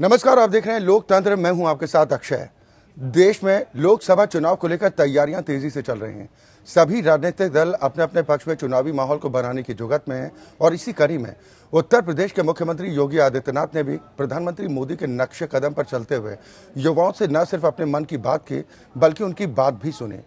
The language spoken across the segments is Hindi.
नमस्कार, आप देख रहे हैं लोकतंत्र। मैं हूँ आपके साथ अक्षय। देश में लोकसभा चुनाव को लेकर तैयारियाँ तेज़ी से चल रही हैं। सभी राजनीतिक दल अपने अपने पक्ष में चुनावी माहौल को बनाने की जुगत में हैं और इसी कड़ी में उत्तर प्रदेश के मुख्यमंत्री योगी आदित्यनाथ ने भी प्रधानमंत्री मोदी के नक्शे कदम पर चलते हुए युवाओं से न सिर्फ़ अपने मन की बात की, बल्कि उनकी बात भी सुनी।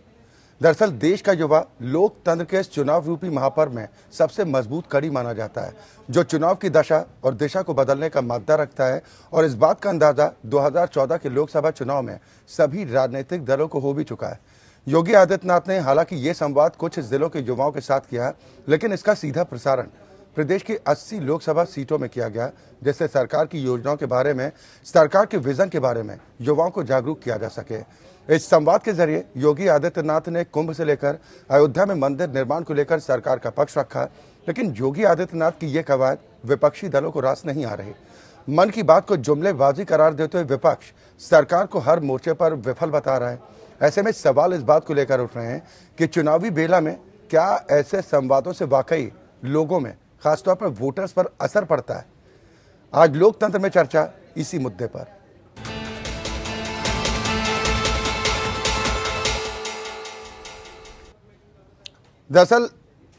दरअसल, देश का युवा लोकतंत्र के चुनाव रूपी महापर्व में सबसे मज़बूत कड़ी माना जाता है, जो चुनाव की दशा और दिशा को बदलने का मादा रखता है और इस बात का अंदाज़ा 2014 के लोकसभा चुनाव में सभी राजनीतिक दलों को हो भी चुका है। योगी आदित्यनाथ ने हालाँकि ये संवाद कुछ जिलों के युवाओं के साथ किया, लेकिन इसका सीधा प्रसारण प्रदेश की 80 लोकसभा सीटों में किया गया, जिससे सरकार की योजनाओं के बारे में, सरकार के विजन के बारे में युवाओं को जागरूक किया जा सके। इस संवाद के ज़रिए योगी आदित्यनाथ ने कुंभ से लेकर अयोध्या में मंदिर निर्माण को लेकर सरकार का पक्ष रखा, लेकिन योगी आदित्यनाथ की ये कवायद विपक्षी दलों को रास नहीं आ रही। मन की बात को जुमलेबाजी करार देते हुए विपक्ष सरकार को हर मोर्चे पर विफल बता रहा है। ऐसे में सवाल इस बात को लेकर उठ रहे हैं कि चुनावी बेला में क्या ऐसे संवादों से वाकई लोगों में, खासतौर पर वोटर्स पर असर पड़ता है? आज लोकतंत्र में चर्चा इसी मुद्दे पर। दरअसल,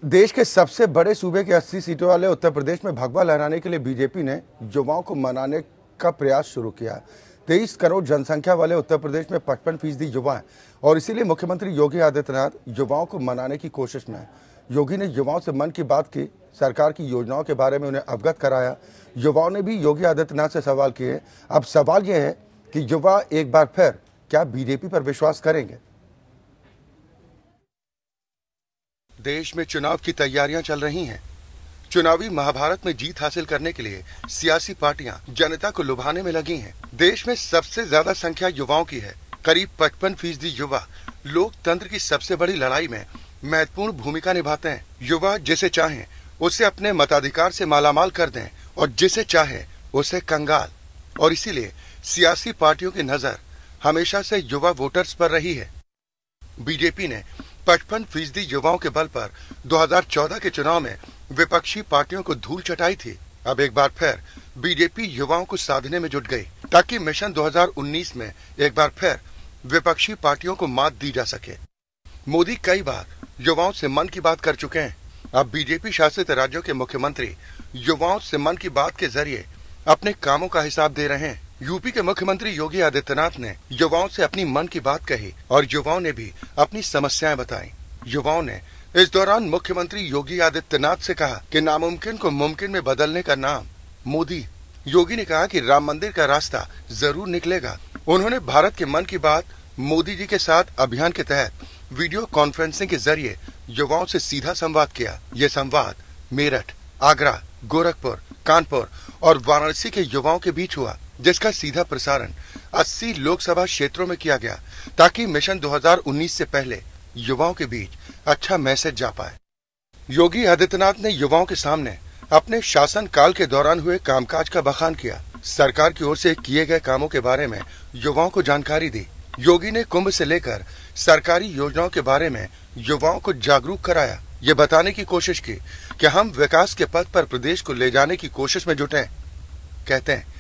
देश के सबसे बड़े सूबे के 80 सीटों वाले उत्तर प्रदेश में भगवा लहराने के लिए बीजेपी ने युवाओं को मनाने का प्रयास शुरू किया। तेईस करोड़ जनसंख्या वाले उत्तर प्रदेश में पचपन फ़ीसदी युवा हैं और इसीलिए मुख्यमंत्री योगी आदित्यनाथ युवाओं को मनाने की कोशिश में है। योगी ने युवाओं से मन की बात की, सरकार की योजनाओं के बारे में उन्हें अवगत कराया। युवाओं ने भी योगी आदित्यनाथ से सवाल किए। अब सवाल यह है कि युवा एक बार फिर क्या बीजेपी पर विश्वास करेंगे? देश में चुनाव की तैयारियाँ चल रही हैं। चुनावी महाभारत में जीत हासिल करने के लिए सियासी पार्टियाँ जनता को लुभाने में लगी हैं। देश में सबसे ज़्यादा संख्या युवाओं की है। करीब पचपन फ़ीसदी युवा लोकतंत्र की सबसे बड़ी लड़ाई में महत्वपूर्ण भूमिका निभाते हैं। युवा जिसे चाहे, उसे अपने मताधिकार से मालामाल कर दें और जिसे चाहे, उसे कंगाल। और इसीलिए सियासी पार्टियों की नज़र हमेशा से युवा वोटर्स पर रही है। बीजेपी ने पचपन फ़ीसदी युवाओं के बल पर 2014 के चुनाव में विपक्षी पार्टियों को धूल चटाई थी। अब एक बार फिर बीजेपी युवाओं को साधने में जुट गई, ताकि मिशन 2019 में एक बार फिर विपक्षी पार्टियों को मात दी जा सके। मोदी कई बार युवाओं से मन की बात कर चुके हैं। अब बीजेपी शासित राज्यों के मुख्यमंत्री युवाओं से मन की बात के ज़रिए अपने कामों का हिसाब दे रहे हैं। यूपी के मुख्यमंत्री योगी आदित्यनाथ ने युवाओं से अपनी मन की बात कही और युवाओं ने भी अपनी समस्याएँ बताई। युवाओं ने इस दौरान मुख्यमंत्री योगी आदित्यनाथ से कहा कि नामुमकिन को मुमकिन में बदलने का नाम मोदी। योगी ने कहा कि राम मंदिर का रास्ता ज़रूर निकलेगा। उन्होंने भारत के मन की बात मोदी जी के साथ अभियान के तहत वीडियो कॉन्फ्रेंसिंग के ज़रिए युवाओं से सीधा संवाद किया। ये संवाद मेरठ, आगरा, गोरखपुर, कानपुर और वाराणसी के युवाओं के बीच हुआ। जिसका सीधा प्रसारण 80 लोकसभा क्षेत्रों में किया गया, ताकि मिशन 2019 से पहले युवाओं के बीच अच्छा मैसेज जा पाए। योगी आदित्यनाथ ने युवाओं के सामने अपने शासन काल के दौरान हुए कामकाज का बखान किया। सरकार की ओर से किए गए कामों के बारे में युवाओं को जानकारी दी। योगी ने कुंभ से लेकर सरकारी योजनाओं के बारे में युवाओं को जागरूक कराया। ये बताने की कोशिश की कि हम विकास के पथ पर प्रदेश को ले जाने की कोशिश में जुटे। कहते हैं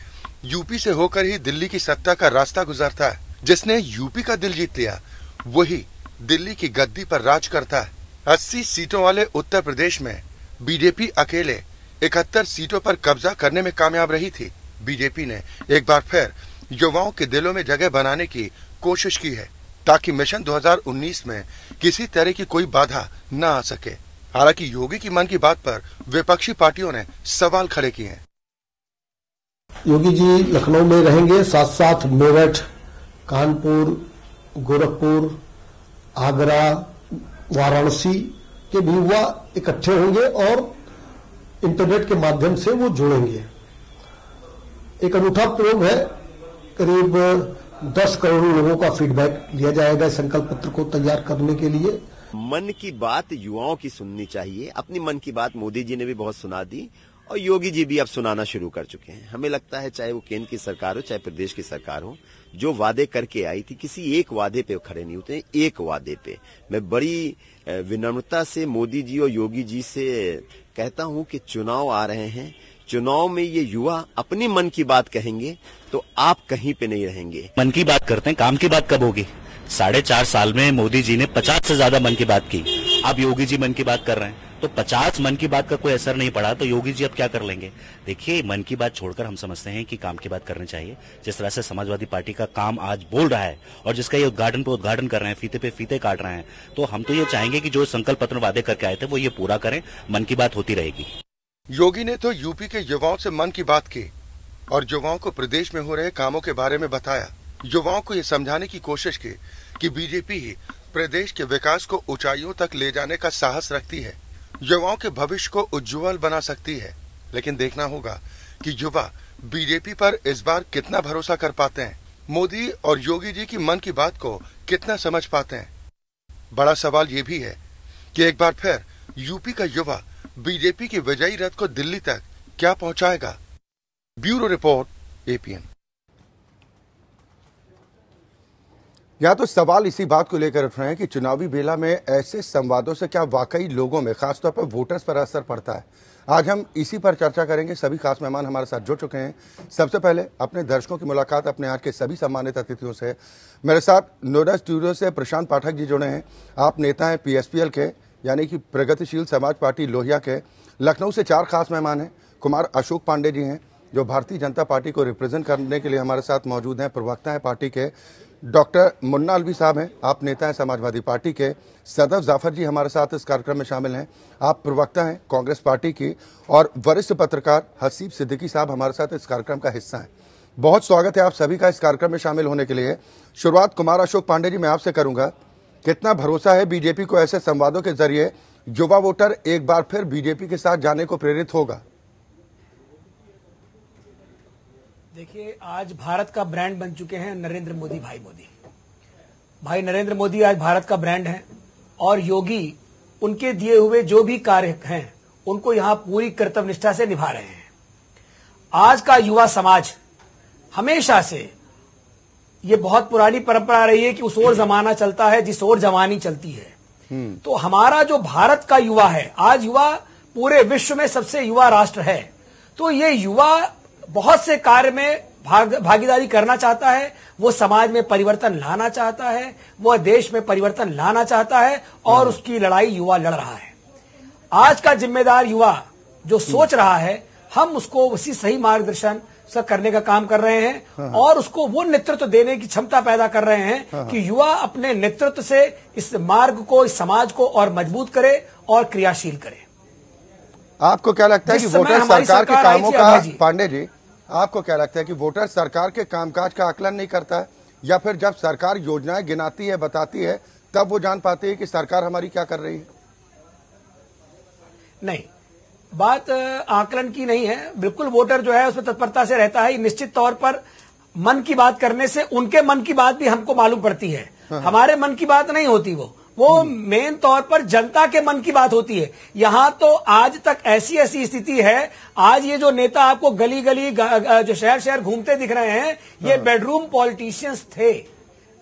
यूपी से होकर ही दिल्ली की सत्ता का रास्ता गुजरता है। जिसने यूपी का दिल जीत लिया, वही दिल्ली की गद्दी पर राज करता है। अस्सी सीटों वाले उत्तर प्रदेश में बीजेपी अकेले इकहत्तर सीटों पर कब्जा करने में कामयाब रही थी। बीजेपी ने एक बार फिर युवाओं के दिलों में जगह बनाने की कोशिश की है, ताकि मिशन 2019 में किसी तरह की कोई बाधा न आ सके। हालाँकि योगी की मन की बात पर विपक्षी पार्टियों ने सवाल खड़े किए हैं। योगी जी लखनऊ में रहेंगे साथ साथ मेरठ, कानपुर, गोरखपुर, आगरा, वाराणसी के भी युवा इकट्ठे होंगे और इंटरनेट के माध्यम से वो जुड़ेंगे। एक अनूठा प्रयोग है, करीब 10 करोड़ लोगों का फीडबैक लिया जाएगा इस संकल्प पत्र को तैयार करने के लिए। मन की बात युवाओं की सुननी चाहिए। अपनी मन की बात मोदी जी ने भी बहुत सुना दी। और योगी जी भी अब सुनाना शुरू कर चुके हैं। हमें लगता है चाहे वो केंद्र की सरकार हो, चाहे प्रदेश की सरकार हो, जो वादे करके आई थी, किसी एक वादे पे खड़े नहीं होते, एक वादे पे। मैं बड़ी विनम्रता से मोदी जी और योगी जी से कहता हूँ कि चुनाव आ रहे हैं। चुनाव में ये युवा अपनी मन की बात कहेंगे तो आप कहीं पे नहीं रहेंगे। मन की बात करते हैं, काम की बात कब होगी? साढ़े चार साल में मोदी जी ने पचास से ज़्यादा मन की बात की। अब योगी जी मन की बात कर रहे हैं। तो पचास मन की बात का कोई असर नहीं पड़ा तो योगी जी अब क्या कर लेंगे? देखिए, मन की बात छोड़कर हम समझते हैं कि काम की बात करनी चाहिए। जिस तरह से समाजवादी पार्टी का काम आज बोल रहा है और जिसका ये उद्घाटन पे उद्घाटन कर रहे हैं, फीते पे फीते काट रहे हैं तो हम तो ये चाहेंगे कि जो संकल्प पत्र वादे करके आए थे, वो ये पूरा करें, मन की बात होती रहेगी। योगी ने तो यूपी के युवाओं से मन की बात की और युवाओं को प्रदेश में हो रहे कामों के बारे में बताया। युवाओं को ये समझाने की कोशिश की कि बीजेपी ही प्रदेश के विकास को ऊंचाइयों तक ले जाने का साहस रखती है। युवाओं के भविष्य को उज्जवल बना सकती है। लेकिन देखना होगा कि युवा बीजेपी पर इस बार कितना भरोसा कर पाते हैं। मोदी और योगी जी की मन की बात को कितना समझ पाते हैं। बड़ा सवाल ये भी है कि एक बार फिर यूपी का युवा बीजेपी की विजयी रथ को दिल्ली तक क्या पहुंचाएगा? ब्यूरो रिपोर्ट एपीएन यहाँ तो सवाल इसी बात को लेकर उठ रहे हैं कि चुनावी बेला में ऐसे संवादों से क्या वाकई लोगों में, खासतौर पर वोटर्स पर असर पड़ता है? आज हम इसी पर चर्चा करेंगे। सभी खास मेहमान हमारे साथ जुड़ चुके हैं। सबसे पहले अपने दर्शकों की मुलाकात अपने आज के सभी सम्मानित अतिथियों से। मेरे साथ नोएडा स्टूडियो से प्रशांत पाठक जी जुड़े हैं। आप नेता हैं पीएसपीएल के, यानी कि प्रगतिशील समाज पार्टी लोहिया के। लखनऊ से चार खास मेहमान हैं। कुमार अशोक पांडे जी हैं, जो भारतीय जनता पार्टी को रिप्रेजेंट करने के लिए हमारे साथ मौजूद हैं। प्रवक्ता हैं पार्टी के डॉक्टर मुन्ना अलवी साहब हैं। आप नेता हैं समाजवादी पार्टी के। सदफ जाफ़र जी हमारे साथ इस कार्यक्रम में शामिल हैं। आप प्रवक्ता हैं कांग्रेस पार्टी की और वरिष्ठ पत्रकार हसीब सिद्दीकी साहब हमारे साथ इस कार्यक्रम का हिस्सा हैं। बहुत स्वागत है आप सभी का इस कार्यक्रम में शामिल होने के लिए। शुरुआत कुमार अशोक पांडे जी, मैं आपसे करूँगा। कितना भरोसा है बीजेपी को ऐसे संवादों के ज़रिए युवा वोटर एक बार फिर बीजेपी के साथ जाने को प्रेरित होगा? देखिए आज भारत का ब्रांड बन चुके हैं नरेंद्र मोदी भाई मोदी। भाई नरेंद्र मोदी आज भारत का ब्रांड है और योगी उनके दिए हुए जो भी कार्य हैं उनको यहाँ पूरी कर्तव्य निष्ठा से निभा रहे हैं। आज का युवा समाज हमेशा से ये बहुत पुरानी परंपरा रही है कि उस ओर जमाना चलता है जिस ओर जवानी चलती है। तो हमारा जो भारत का युवा है आज युवा पूरे विश्व में सबसे युवा राष्ट्र है। तो ये युवा बहुत से कार्य में भाग, भागीदारी करना चाहता है वो समाज में परिवर्तन लाना चाहता है वो देश में परिवर्तन लाना चाहता है और उसकी लड़ाई युवा लड़ रहा है। आज का जिम्मेदार युवा जो सोच रहा है हम उसको उसी सही मार्गदर्शन से करने का काम कर रहे हैं और उसको वो नेतृत्व देने की क्षमता पैदा कर रहे हैं। कि युवा अपने नेतृत्व से इस मार्ग को इस समाज को और मज़बूत करे और क्रियाशील करे। आपको क्या लगता है कि वोटर सरकार के कामों का पांडे जी आपको क्या लगता है कि वोटर सरकार के कामकाज का आकलन नहीं करता है? या फिर जब सरकार योजनाएँ गिनाती है बताती है तब वो जान पाती है कि सरकार हमारी क्या कर रही है? नहीं। बात आकलन की नहीं है। बिल्कुल वोटर जो है उसमें तत्परता से रहता है। निश्चित तौर पर मन की बात करने से उनके मन की बात भी हमको मालूम पड़ती है। हमारे मन की बात नहीं होती वो। वो मेन तौर पर जनता के मन की बात होती है। यहाँ तो आज तक ऐसी ऐसी स्थिति है। आज ये जो नेता आपको गली गली जो शहर शहर घूमते दिख रहे हैं ये बेडरूम पॉलिटिशियंस थे।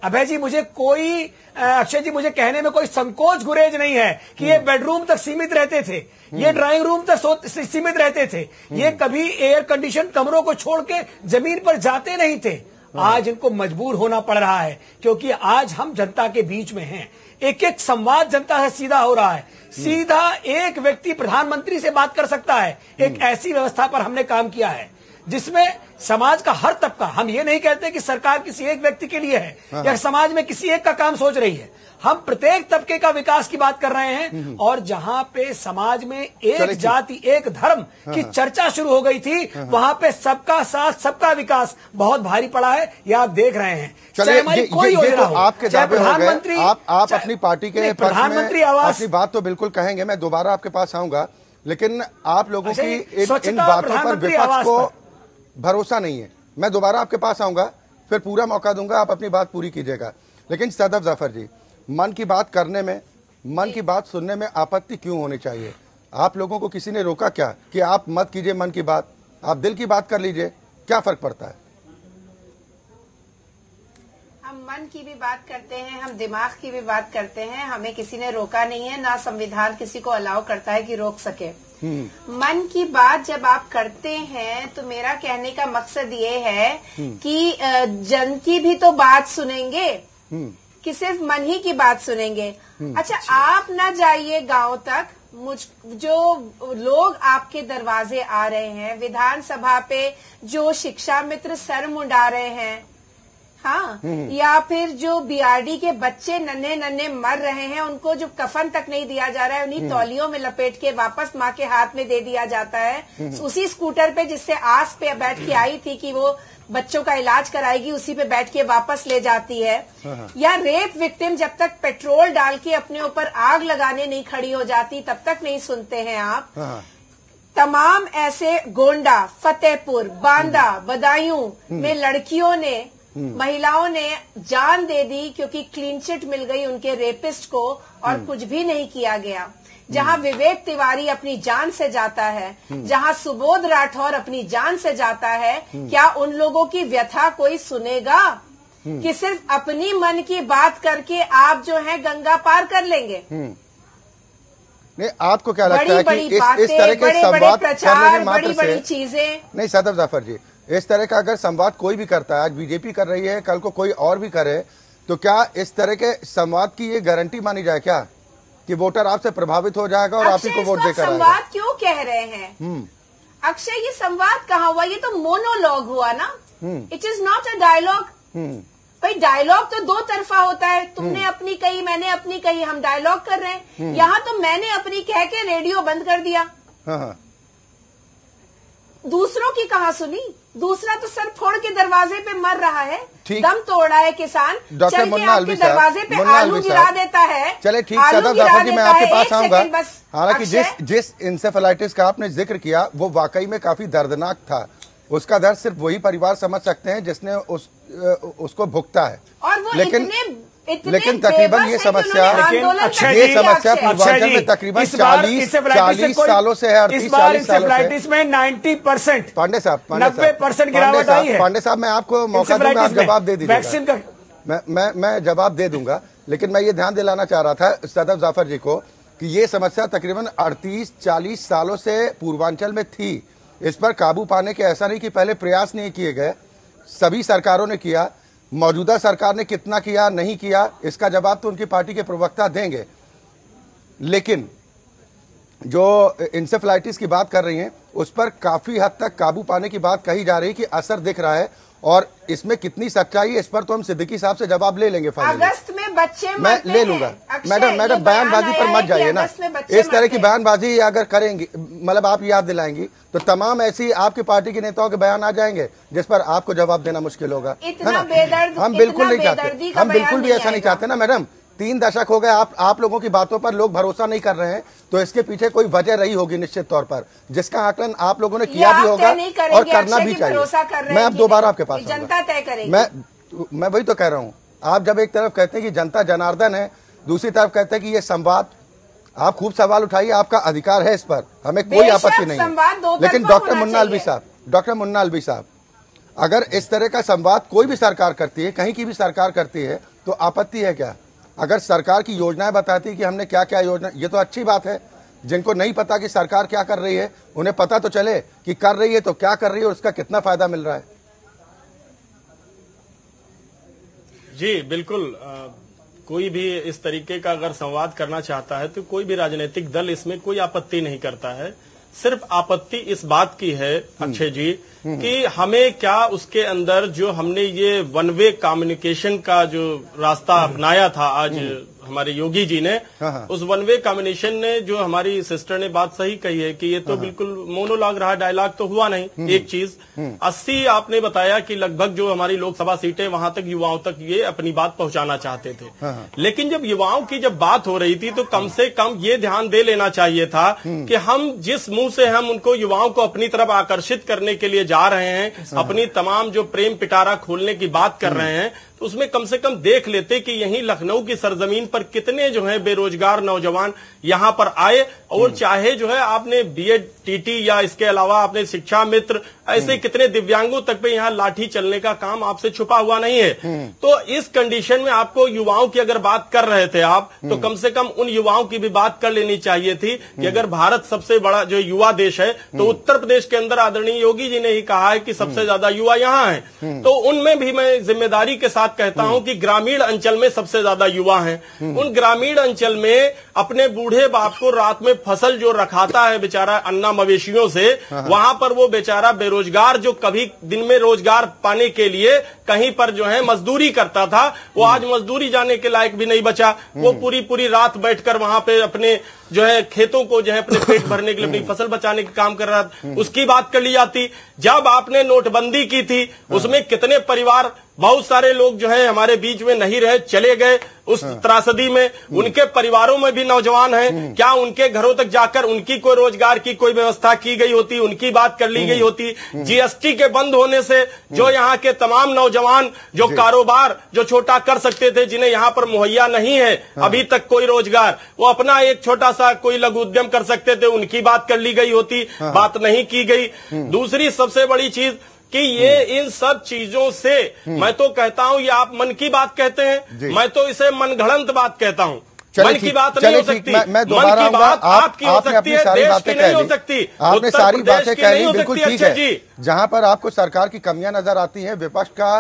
अभय जी मुझे कोई अक्षय जी मुझे कहने में कोई संकोच गुरेज नहीं है कि ये बेडरूम तक सीमित रहते थे। ये ड्राइंग रूम तक सीमित रहते थे। ये कभी एयर कंडीशन कमरों को छोड़ के ज़मीन पर जाते नहीं थे। आज इनको मजबूर होना पड़ रहा है क्योंकि आज हम जनता के बीच में हैं। एक एक संवाद जनता से सीधा हो रहा है। सीधा एक व्यक्ति प्रधानमंत्री से बात कर सकता है। एक ऐसी व्यवस्था पर हमने काम किया है जिसमें समाज का हर तबका हम ये नहीं कहते कि सरकार किसी एक व्यक्ति के लिए है या समाज में किसी एक का काम सोच रही है। हम प्रत्येक तबके का विकास की बात कर रहे हैं और जहाँ पे समाज में एक जाति एक धर्म की चर्चा शुरू हो गई थी वहाँ पे सबका साथ सबका विकास बहुत भारी पड़ा है ये आप देख रहे हैं। चाहे चलिए हमारी कोई योजना तो हो, आपके चाहे हो प्रधानमंत्री आप आप अपनी पार्टी के प्रधानमंत्री आवास बात तो बिल्कुल कहेंगे मैं दोबारा आपके पास आऊँगा लेकिन आप लोगों अच्छा, की इन, इन बातों पर विपक्ष को भरोसा नहीं है। मैं दोबारा आपके पास आऊँगा फिर पूरा मौका दूँगा आप अपनी बात पूरी कीजिएगा। लेकिन सदफ जाफ़र जी मन की बात करने में मन की बात सुनने में आपत्ति क्यों होनी चाहिए? आप लोगों को किसी ने रोका क्या कि आप मत कीजिए मन की बात? आप दिल की बात कर लीजिए क्या फ़र्क पड़ता है? हम मन की भी बात करते हैं हम दिमाग की भी बात करते हैं हमें किसी ने रोका नहीं है ना संविधान किसी को अलाउ करता है कि रोक सके। मन की बात जब आप करते हैं तो मेरा कहने का मकसद ये है कि अ, जन की भी तो बात सुनेंगे। कि सिर्फ़ मन ही की बात सुनेंगे। अच्छा आप ना जाइए गाँव तक। मुझ जो लोग आपके दरवाजे आ रहे हैं विधानसभा पे जो शिक्षा मित्र सर मुंडा रहे हैं हाँ या फिर जो बीआरडी के बच्चे नन्हे नन्हे मर रहे हैं उनको जो कफन तक नहीं दिया जा रहा है उन्हीं तौलियों में लपेट के वापस माँ के हाथ में दे दिया जाता है। उसी स्कूटर पे जिससे आस पे बैठ के आई थी कि वो बच्चों का इलाज कराएगी उसी पे बैठ के वापस ले जाती है। या रेप विक्टिम जब तक पेट्रोल डाल के अपने ऊपर आग लगाने नहीं खड़ी हो जाती तब तक नहीं सुनते हैं आप। हाँ तमाम ऐसे गोंडा फतेहपुर बांदा बदायूं में लड़कियों ने महिलाओं ने जान दे दी क्योंकि क्लीन चिट मिल गई उनके रेपिस्ट को और कुछ भी नहीं किया गया। जहाँ विवेक तिवारी अपनी जान से जाता है जहाँ सुबोध राठौर अपनी जान से जाता है क्या उन लोगों की व्यथा कोई सुनेगा? कि सिर्फ़ अपनी मन की बात करके आप जो है गंगा पार कर लेंगे? नहीं आपको क्या लगता है बड़ी कि बड़ी इस इस तरह के बड़े बड़े प्रचार बड़ी बड़ी चीज़ें। नहीं सदर जाफ़र जी इस तरह का अगर संवाद कोई भी करता है आज बीजेपी कर रही है कल को कोई और भी करे तो क्या इस तरह के संवाद की ये गारंटी मानी जाए क्या? कि वोटर आपसे प्रभावित हो जाएगा और आप ही को वोट देकर संवाद क्यों कह रहे हैं? अक्षय ये संवाद कहाँ हुआ? ये तो मोनोलॉग हुआ ना? It is not a dialogue hmm. भाई डायलॉग तो दो तरफा होता है। तुमने अपनी कही मैंने अपनी कही हम डायलॉग कर रहे हैं। यहाँ तो मैंने अपनी कह के रेडियो बंद कर दिया। हाँ हाँ। दूसरों की कहा सुनी। दूसरा तो सर फोड़ के दरवाजे पे मर रहा है। ठीक। दम तोड़ा है किसान। डॉक्टर चल के मुन्ना अलवी साहब, दरवाजे पे मुन्ना आलू गिरा देता है। चले ठीक जाफ़र जी मैं आपके पास आऊँगा। हालाँकि जिस जिस इंसेफेलाइटिस का आपने ज़िक्र किया वो वाकई में काफ़ी दर्दनाक था। उसका दर्द सिर्फ़ वही परिवार समझ सकते हैं जिसने उस उसको भुगता है। और वो लेकिन इतने लेकिन तकरीबन ये समस्या कर ये समस्या पूर्वांचल में तकरीबन चालीस बार 40 इंसेफ्लाइटिस से 40 कोई- सालों से है इस 38 बार 40 सालों से। इंसेफ्लाइटिस में 90 परसेंट पांडे साहब पांडे साहब। 90% गिरावट आई है। पांडे साहब मैं आपको मौका दूँगा आप जवाब दे दीजिएगा। वैक्सीन का मैं मैं मैं जवाब दे दूँगा लेकिन मैं ये ध्यान दिलाना चाह रहा था सदर जाफ़र जी को कि ये समस्या तकरीबन 38-40 सालों से पूर्वांचल में थी। इस पर काबू पाने के ऐसा नहीं कि पहले प्रयास नहीं किए गए सभी सरकारों ने किया मौजूदा सरकार ने कितना किया, नहीं किया, इसका जवाब तो उनकी पार्टी के प्रवक्ता देंगे। लेकिन जो इंसेफ्लाइटिस की बात कर रही हैं, उस पर काफ़ी हद तक काबू पाने की बात कही जा रही है कि असर दिख रहा है और इसमें कितनी सच्चाई है इस पर तो हम सिद्दीकी साहब से जवाब ले लेंगे फाइनली अगस्त में बच्चे मैं ले लूँगा। मैडम मैडम बयानबाजी पर मत जाइए ना। इस तरह की बयानबाजी अगर करेंगी मतलब आप याद दिलाएँगी तो तमाम ऐसी आपकी पार्टी के नेताओं के बयान आ जाएँगे जिस पर आपको जवाब देना मुश्किल होगा। है ना? हम बिल्कुल नहीं चाहते। हम बिल्कुल भी ऐसा नहीं चाहते ना मैडम। तीन दशक हो गए आप आप लोगों की बातों पर लोग भरोसा नहीं कर रहे हैं। तो इसके पीछे कोई वजह रही होगी निश्चित तौर पर। जिसका आकलन आप लोगों ने किया भी होगा और करना भी भरोसा कर चाहिए मैं अब दोबारा आपके पास जनता तय करेगी। मैं मैं वही तो कह रहा हूँ। आप जब एक तरफ़ कहते हैं कि जनता जनार्दन है दूसरी तरफ़ कहते हैं कि ये संवाद आप खूब सवाल उठाइए आपका अधिकार है इस पर। हमें कोई आपत्ति नहीं है। लेकिन डॉक्टर मुन्ना अलवी साहब डॉक्टर मुन्ना अलवी साहब अगर इस तरह का संवाद कोई भी सरकार करती है कहीं की भी सरकार करती है तो आपत्ति है क्या? अगर सरकार की योजनाएँ बताती कि हमने क्या क्या योजना ये तो अच्छी बात है। जिनको नहीं पता कि सरकार क्या कर रही है उन्हें पता तो चले कि कर रही है तो क्या कर रही है और उसका कितना फ़ायदा मिल रहा है। जी बिल्कुल अ, कोई भी इस तरीके का अगर संवाद करना चाहता है तो कोई भी राजनीतिक दल इसमें कोई आपत्ति नहीं करता है। सिर्फ़ आपत्ति इस बात की है, अक्षय जी, कि हमें क्या उसके अंदर जो हमने ये वन वे कम्युनिकेशन का जो रास्ता अपनाया था आज हमारे योगी जी ने हाँ, हाँ। उस वन वे कॉम्बिनेशन ने जो हमारी सिस्टर ने बात सही कही है कि ये तो बिल्कुल मोनोलॉग रहा डायलॉग तो हुआ नहीं एक चीज़। अस्सी आपने बताया कि लगभग जो हमारी लोकसभा सीटें वहाँ तक युवाओं तक ये अपनी बात पहुंचाना चाहते थे। लेकिन जब युवाओं की जब बात हो रही थी तो कम से कम ये ध्यान दे लेना चाहिए था कि हम जिस मुँह से हम उनको युवाओं को अपनी तरफ़ आकर्षित करने के लिए जा रहे हैं अपनी तमाम जो प्रेम पिटारा खोलने की बात कर रहे हैं तो उसमें कम से कम देख लेते कि यहीं लखनऊ की सरजमीन पर कितने जो है बेरोजगार नौजवान यहाँ पर आए और चाहे जो है आपने बीएड टीटी या इसके अलावा आपने शिक्षा मित्र ऐसे कितने दिव्यांगों तक पे यहाँ लाठी चलने का काम आपसे छुपा हुआ नहीं है। तो इस कंडीशन में आपको युवाओं की अगर बात कर रहे थे आप तो कम से कम उन युवाओं की भी बात कर लेनी चाहिए थी कि अगर भारत सबसे बड़ा जो युवा देश है तो उत्तर प्रदेश के अंदर आदरणीय योगी जी ने ही कहा है कि सबसे ज़्यादा युवा यहाँ है। तो उनमें भी मैं ज़िम्मेदारी के साथ कहता हूँ कि ग्रामीण अंचल में सबसे ज़्यादा युवा है। उन ग्रामीण अंचल में अपने बूढ़े बाप को रात में फ़सल जो रखाता है बेचारा अन्ना मवेशियों से वहाँ पर वो बेचारा बेरोजगार जो कभी दिन में रोज़गार पाने के लिए कहीं पर जो है मजदूरी करता था वो आज मजदूरी जाने के लायक भी नहीं बचा। वो पूरी पूरी रात बैठकर वहाँ पे अपने जो है खेतों को जो है अपने पेट भरने के लिए अपनी फ़सल बचाने का काम कर रहा था। उसकी बात कर ली जाती। जब आपने नोटबंदी की थी उसमें कितने परिवार बहुत सारे लोग जो है हमारे बीच में नहीं रहे चले गए उस त्रासदी में। उनके परिवारों में भी नौजवान हैं। क्या उनके घरों तक जाकर उनकी कोई रोज़गार की कोई व्यवस्था की गई होती उनकी बात कर ली गई होती? जीएसटी के बंद होने से जो यहाँ के तमाम नौजवान जो कारोबार जो छोटा कर सकते थे जिन्हें यहाँ पर मुहैया नहीं है अभी तक कोई रोज़गार वो अपना एक छोटा सा कोई लघु उद्यम कर सकते थे उनकी बात कर ली गई होती बात नहीं की गई। दूसरी सबसे बड़ी चीज़ कि ये इन सब चीज़ों से मैं तो कहता हूँ ये आप मन की बात कहते हैं मैं तो इसे मनगढ़ंत बात कहता हूँ। मन की बात नहीं हो सकती। मैं- मैं मन दोबारा की। बात आप- आपकी हो सकती है सारी देश बातें की नहीं हो सकती आपने सारी बातें कह ली बिल्कुल ठीक है। जी। जहाँ पर आपको सरकार की कमियाँ नज़र आती हैं विपक्ष का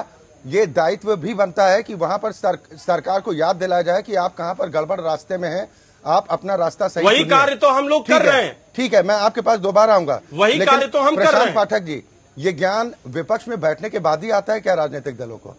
ये दायित्व भी बनता है कि वहाँ पर सरकार को याद दिलाया जाए कि आप कहाँ पर गड़बड़ रास्ते में हैं आप अपना रास्ता सही वही कार्य तो हम लोग कर रहे हैं। ठीक है मैं आपके पास दोबारा आऊँगा। वही कार्य तो हम कर रहे हैं। पाठक जी ये ज्ञान विपक्ष में बैठने के बाद ही आता है क्या राजनीतिक दलों को?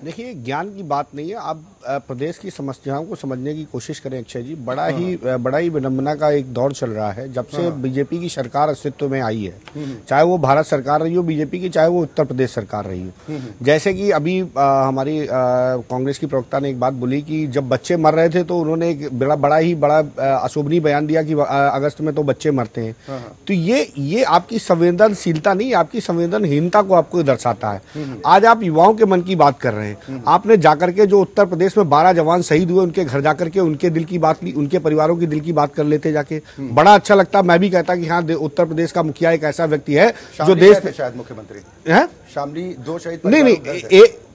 देखिए ज्ञान की बात नहीं है। आप प्रदेश की समस्याओं को समझने की कोशिश करें अक्षय जी। बड़ा ही बड़ा ही विडम्बना का एक दौर चल रहा है जब से बीजेपी की सरकार अस्तित्व में आई है। चाहे वो भारत सरकार रही हो बीजेपी की चाहे वो उत्तर प्रदेश सरकार रही हो। जैसे कि अभी अ, हमारी कांग्रेस की प्रवक्ता ने एक बात बोली कि जब बच्चे मर रहे थे तो उन्होंने एक बड़ा बड़ा ही बड़ा अशोभनीय बयान दिया कि अगस्त में तो बच्चे मरते हैं। तो ये ये आपकी संवेदनशीलता नहीं आपकी संवेदनहीनता को आपको दर्शाता है। आज आप युवाओं के मन की बात कर रहे हैं। आपने जाकर के जो उत्तर प्रदेश में बारह जवान शहीद हुए उनके घर जाकर के उनके दिल की बात ली उनके परिवारों की दिल की बात कर लेते जाके। बड़ा अच्छा लगता मैं भी कहता कि हाँ उत्तर प्रदेश का मुखिया एक ऐसा व्यक्ति है जो देश में शायद मुख्यमंत्री। है? शामली दो शहीद नहीं नहीं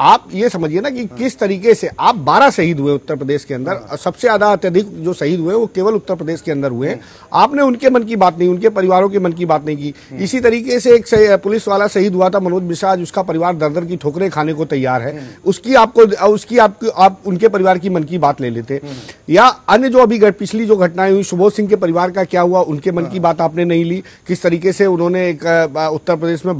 आप ये समझिए ना कि किस तरीके से आप 12 शहीद हुए उत्तर प्रदेश के अंदर। और सबसे ज़्यादा अत्यधिक जो शहीद हुए वो केवल उत्तर प्रदेश के अंदर हुए। आपने उनके मन की बात नहीं उनके परिवारों के मन की बात नहीं की। इसी तरीके से एक पुलिस वाला शहीद हुआ था मनोज मिश्रा उसका परिवार दर दर की ठोकरें खाने को तैयार है। उसकी आपको उसकी आपको आप उनके परिवार की मन की बात ले लेते। या अन्य जो अभी पिछली जो घटनाएँ हुई सुबोध सिंह के परिवार का क्या हुआ उनके मन की बात आपने नहीं ली। किस तरीके से उन्होंने एक उत्तर प्रदेश में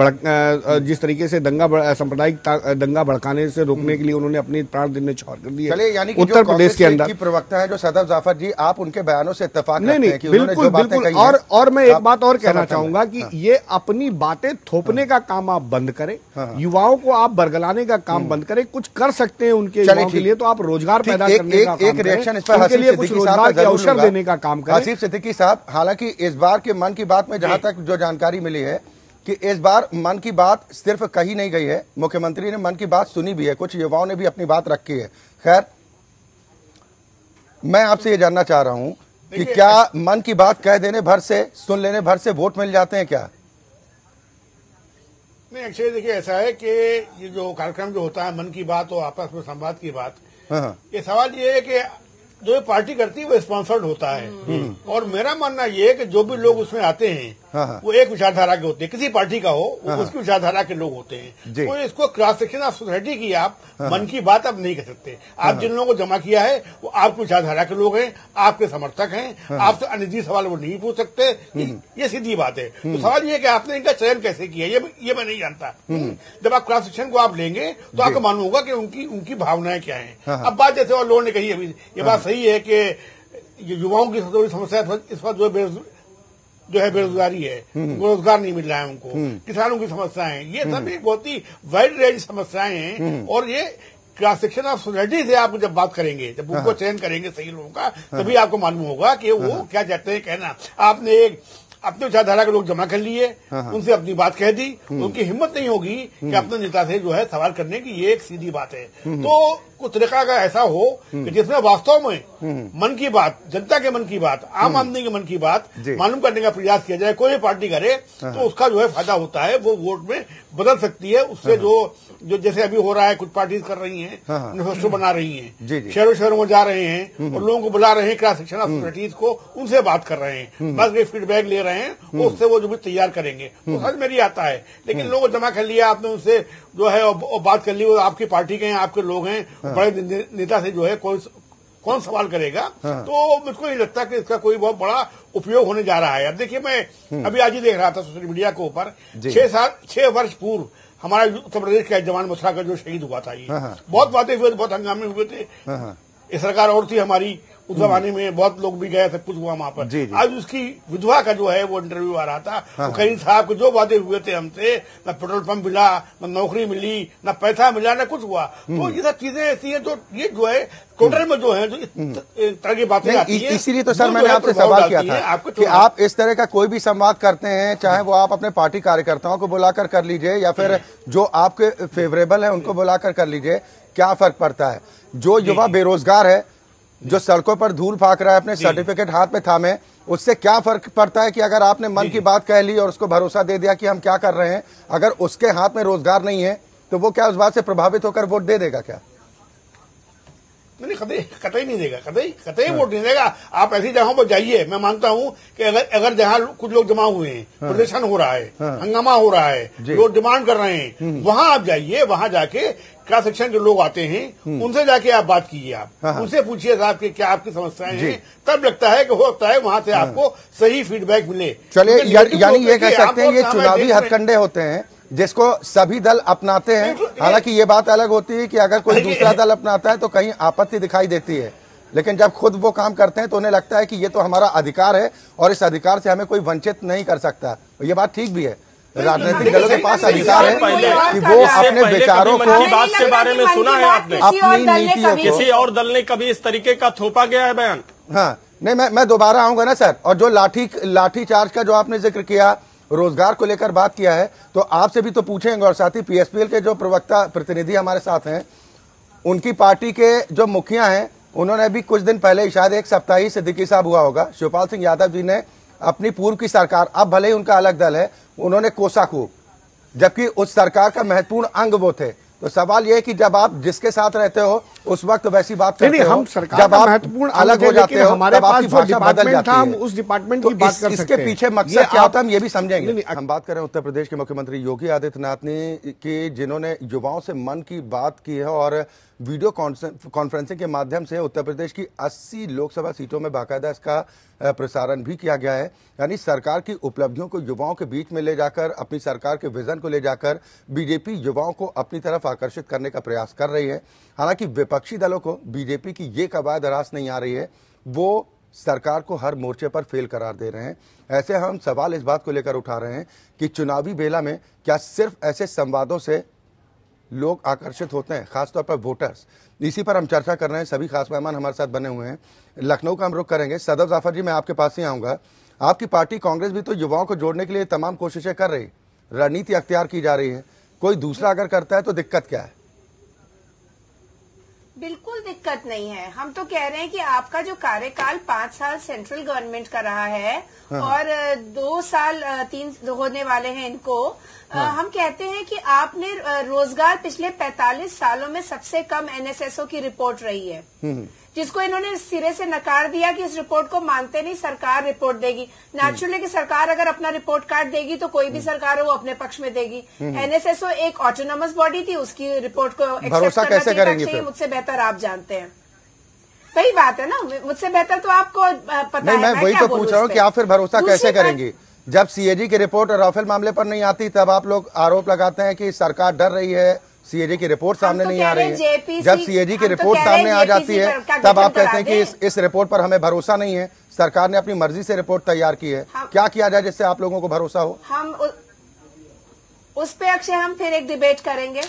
जिस तरीके से दंगा सांप्रदायिक दंगा भड़काने से रोकने के लिए उन्होंने अपने प्राण दिन में छोड़ कर दिए। उत्तर प्रदेश के अंदर प्रवक्ता है जो सदफ जाफ़र जी आप उनके बयानों से इत्तेफाक नहीं नहीं हैं बिल्कुल बिल्कुल। और और मैं एक बात और कहना चाहूँगा। कि हाँ। ये अपनी बातें थोपने का काम आप बंद करें युवाओं को आप बरगलाने का काम बंद करें कुछ कर सकते हैं उनके युवाओं के लिए तो आप रोज़गार पैदा करने का एक रिएक्शन इस पर लिए कुछ रोज़गार का अवसर देने का काम करें। हसीब सिद्दीकी साहब हालाँकि इस बार के मन की बात में जहाँ तक जो जानकारी मिली है कि इस बार मन की बात सिर्फ़ कही नहीं गई है। मुख्यमंत्री ने मन की बात सुनी भी है। कुछ युवाओं ने भी अपनी बात रखी है। खैर मैं आपसे ये जानना चाह रहा हूँ कि क्या मन की बात कह देने भर से सुन लेने भर से वोट मिल जाते हैं क्या? नहीं एक्चुअली देखिए ऐसा है कि ये जो कार्यक्रम जो होता है मन की बात और आपस में संवाद की बात हाँ, हाँ। ये सवाल ये है कि जो पार्टी करती है वो स्पॉन्सर्ड होता है। और मेरा मानना ये है कि जो भी लोग उसमें आते हाँ। वो एक विचारधारा के होते हैं किसी पार्टी का हो उसकी विचारधारा के लोग होते हैं। तो इसको क्रॉस सेक्शन ऑफ़ सोसाइटी की आप मन की बात आप नहीं कर सकते। आप जिन लोगों को जमा किया है वो आपकी विचारधारा के लोग हैं आपके समर्थक हैं आपसे अनिजी सवाल वो नहीं पूछ सकते। ये सीधी बात है। तो सवाल ये है कि आपने इनका चयन कैसे किया ये ये मैं नहीं जानता। जब आप क्रॉस सेक्शन को आप लेंगे तो आपको मालूम होगा कि उनकी उनकी भावनाएँ क्या है। अब बात जैसे और लोगों ने कही अभी ये बात सही है कि युवाओं की सबसे बड़ी समस्या इस वक्त- जो है जो है बेरोजगारी है रोज़गार नहीं मिल रहा है उनको। किसानों की समस्याएँ। ये सब एक बहुत ही वाइड रेंज समस्याएँ हैं और ये सेक्शन ऑफ़ सोसाइटी से आप जब बात करेंगे जब उनको चयन करेंगे सही लोगों का तभी आपको मालूम होगा कि वो क्या चाहते हैं कहना। आपने एक अपने विचारधारा के लोग जमा कर लिए उनसे अपनी बात कह दी उनकी हिम्मत नहीं होगी कि अपने नेता से जो है सवाल करने की ये एक सीधी बात है। तो कोई तरीका अगर ऐसा हो कि जिसमें वास्तव में मन की बात जनता के मन की बात आम आदमी के मन की बात मालूम करने का प्रयास किया जाए कोई भी पार्टी करे तो उसका जो है फ़ायदा होता है वो वोट में बदल सकती है। उससे जो जो जैसे अभी हो रहा है कुछ पार्टीज़ कर रही हैं हाँ, हाँ। मैनिफेस्टो बना रही हैं शहरों शहरों में जा रहे हैं और लोगों को बुला रहे हैं क्रॉस सेक्शन ऑफ़ सोसाइटीज को उनसे बात कर रहे हैं बस वे फीडबैक ले रहे हैं उससे वो जो भी तैयार करेंगे। वो समझ में नहीं आता है लेकिन लोगों जमा कर लिया आपने उनसे जो है और बात कर ली वो आपकी पार्टी के हैं आपके लोग हैं हाँ। बड़े ने- नेता से जो है कौन कौन सवाल करेगा हाँ। तो मुझको नहीं लगता कि इसका कोई बहुत बड़ा उपयोग होने जा रहा है अब देखिए मैं अभी आज ही देख रहा था सोशल मीडिया के ऊपर छह साल छह वर्ष पूर्व हमारा उत्तर प्रदेश का जवान मथुरा का जो शहीद हुआ था ये हाँ, हाँ। बहुत बातें हुए थे बहुत हंगामे हुए थे हाँ। ये सरकार और थी हमारी उस जमाने में बहुत लोग भी गए सब कुछ हुआ वहाँ पर। जी, जी। आज उसकी विधवा का जो है वो इंटरव्यू आ रहा था। हाँ, तो कहीं साहब के जो वादे हुए थे हमसे न पेट्रोल पंप मिला न नौकरी मिली न पैसा मिला न कुछ हुआ। तो ये सब चीज़ें ऐसी हैं जो ये जो है टोटल में जो है जो इस तरह की बातें आती इसीलिए तो सर मैंने आपसे सवाल किया था आपको कि आप इस तरह का कोई भी संवाद करते हैं चाहे वो आप अपने पार्टी कार्यकर्ताओं को बुलाकर कर लीजिए या फिर जो आपके फेवरेबल है उनको बुलाकर कर लीजिए क्या फ़र्क पड़ता है? जो युवा बेरोजगार है जो सड़कों पर धूल फाक रहा है अपने सर्टिफिकेट हाथ में थामे उससे क्या फ़र्क पड़ता है कि अगर आपने मन की बात कह ली और उसको भरोसा दे दिया कि हम क्या कर रहे हैं अगर उसके हाथ में रोज़गार नहीं है तो वो क्या उस बात से प्रभावित होकर वोट दे देगा क्या? नहीं नहीं, कतई कतई नहीं देगा कतई कतई वोट नहीं देगा। आप ऐसी जगहों पर जाइए मैं मानता हूँ कि अगर अगर जहाँ कुछ लोग जमा हुए हैं प्रदर्शन हो रहा है हंगामा हो रहा है लोग डिमांड कर रहे हैं वहाँ आप जाइए वहाँ जाके क्रॉस सेक्शन के लोग आते हैं उनसे जाके आप बात कीजिए आप। हाँ, हाँ। उनसे पूछिए साहब कि क्या आपकी समस्याएँ जी। हैं। तब लगता है कि हो सकता है वहाँ से आपको सही फीडबैक मिले। चलिए यानी ये कह सकते हैं ये चुनावी हैं। हथकंडे होते हैं जिसको सभी दल अपनाते हैं हालाँकि ये बात अलग होती है कि अगर कोई दूसरा दल अपनाता है तो कहीं आपत्ति दिखाई देती है लेकिन जब खुद वो काम करते हैं तो उन्हें लगता है कि ये तो हमारा अधिकार है और इस अधिकार से हमें कोई वंचित नहीं कर सकता ये बात ठीक भी है राजनीतिक दलों के पास अधिकार है कि वो अपने विचारों को बात के बारे में सुना है आपने? अपनी नीतियों किसी और दल ने कभी इस तरीके का थोपा गया है बयान हाँ नहीं मैं मैं दोबारा आऊँगा ना सर और जो लाठी लाठी चार्ज का जो आपने ज़िक्र किया रोज़गार को लेकर बात किया है तो आपसे भी तो पूछेंगे और साथ ही पीएसपीएल के जो प्रवक्ता प्रतिनिधि हमारे साथ हैं, उनकी पार्टी के जो मुखिया हैं, उन्होंने भी कुछ दिन पहले शायद एक सप्ताह ही सिद्दीकी साहब हुआ होगा, शिवपाल सिंह यादव जी ने अपनी पूर्व की सरकार, अब भले ही उनका अलग दल है, उन्होंने कोसा खूब जबकि उस सरकार का महत्वपूर्ण अंग वो थे। तो सवाल यह है कि जब आप जिसके साथ रहते हो उस वक्त वैसी बात नहीं करते नहीं हम सरकार जब आप महत्वपूर्ण अलग हो जाते हो हमारे पास जो बदल डिपार्टमेंट जाती था हम है। उस डिपार्टमेंट तो की बात कर इसके सकते इसके पीछे मकसद क्या होता है हम ये भी समझेंगे नहीं, नहीं, हम बात हैं उत्तर प्रदेश के मुख्यमंत्री योगी आदित्यनाथ ने की जिन्होंने युवाओं से मन की बात की है और वीडियो कॉन्फ्रेंसिंग के माध्यम से उत्तर प्रदेश की 80 लोकसभा सीटों में बाकायदा इसका प्रसारण भी किया गया है। यानी सरकार की उपलब्धियों को युवाओं के बीच में ले जाकर, अपनी सरकार के विजन को ले जाकर, बीजेपी युवाओं को अपनी तरफ़ आकर्षित करने का प्रयास कर रही है। हालाँकि विपक्षी दलों को बीजेपी की ये कवायद रास नहीं आ रही है। वो सरकार को हर मोर्चे पर फेल करार दे रहे हैं। ऐसे हम सवाल इस बात को लेकर उठा रहे हैं कि चुनावी बेला में क्या सिर्फ़ ऐसे संवादों से लोग आकर्षित होते हैं, खासतौर पर वोटर्स इसी पर हम चर्चा कर रहे हैं, सभी खास मेहमान हमारे साथ बने हुए हैं। लखनऊ का हम रुख करेंगे। सदर जाफ़र जी, मैं आपके पास ही आऊँगा। आपकी पार्टी कांग्रेस भी तो युवाओं को जोड़ने के लिए तमाम कोशिशें कर रही रणनीति अख्तियार की जा रही है। कोई दूसरा अगर करता है तो दिक्कत क्या है? बिल्कुल दिक्कत नहीं है हम तो कह रहे हैं कि आपका जो कार्यकाल पाँच साल सेंट्रल गवर्नमेंट का रहा है हाँ। और दो साल तीन होने वाले हैं इनको हाँ। हम कहते हैं कि आपने रोज़गार पिछले 45 सालों में सबसे कम एनएसएसओ की रिपोर्ट रही है जिसको इन्होंने सिरे से नकार दिया कि इस रिपोर्ट को मानते नहीं सरकार रिपोर्ट देगी। नेचुरली कि सरकार अगर अपना रिपोर्ट कार्ड देगी तो कोई भी सरकार हो वो अपने पक्ष में देगी। एनएसएसओ एक ऑटोनोमस बॉडी थी उसकी रिपोर्ट को करना कैसे चाहिए करेंगे मुझसे बेहतर आप जानते हैं। सही बात है ना मुझसे बेहतर तो आपको पता नहीं है मैं वही तो पूछ रहा हूँ कि आप फिर भरोसा कैसे करेंगी? जब सीएजी की रिपोर्ट राफेल मामले पर नहीं आती तब आप लोग आरोप लगाते हैं कि सरकार डर रही है सीएजी की रिपोर्ट सामने तो नहीं आ रही है जब सीएजी की तो रिपोर्ट हैं सामने आ जाती है तब आप कहते हैं कि इस इस रिपोर्ट पर हमें भरोसा नहीं है। सरकार ने अपनी मर्ज़ी से रिपोर्ट तैयार की है। हम- क्या किया जाए जिससे आप लोगों को भरोसा हो? हम उ, उस पे अक्षय हम फिर एक डिबेट करेंगे।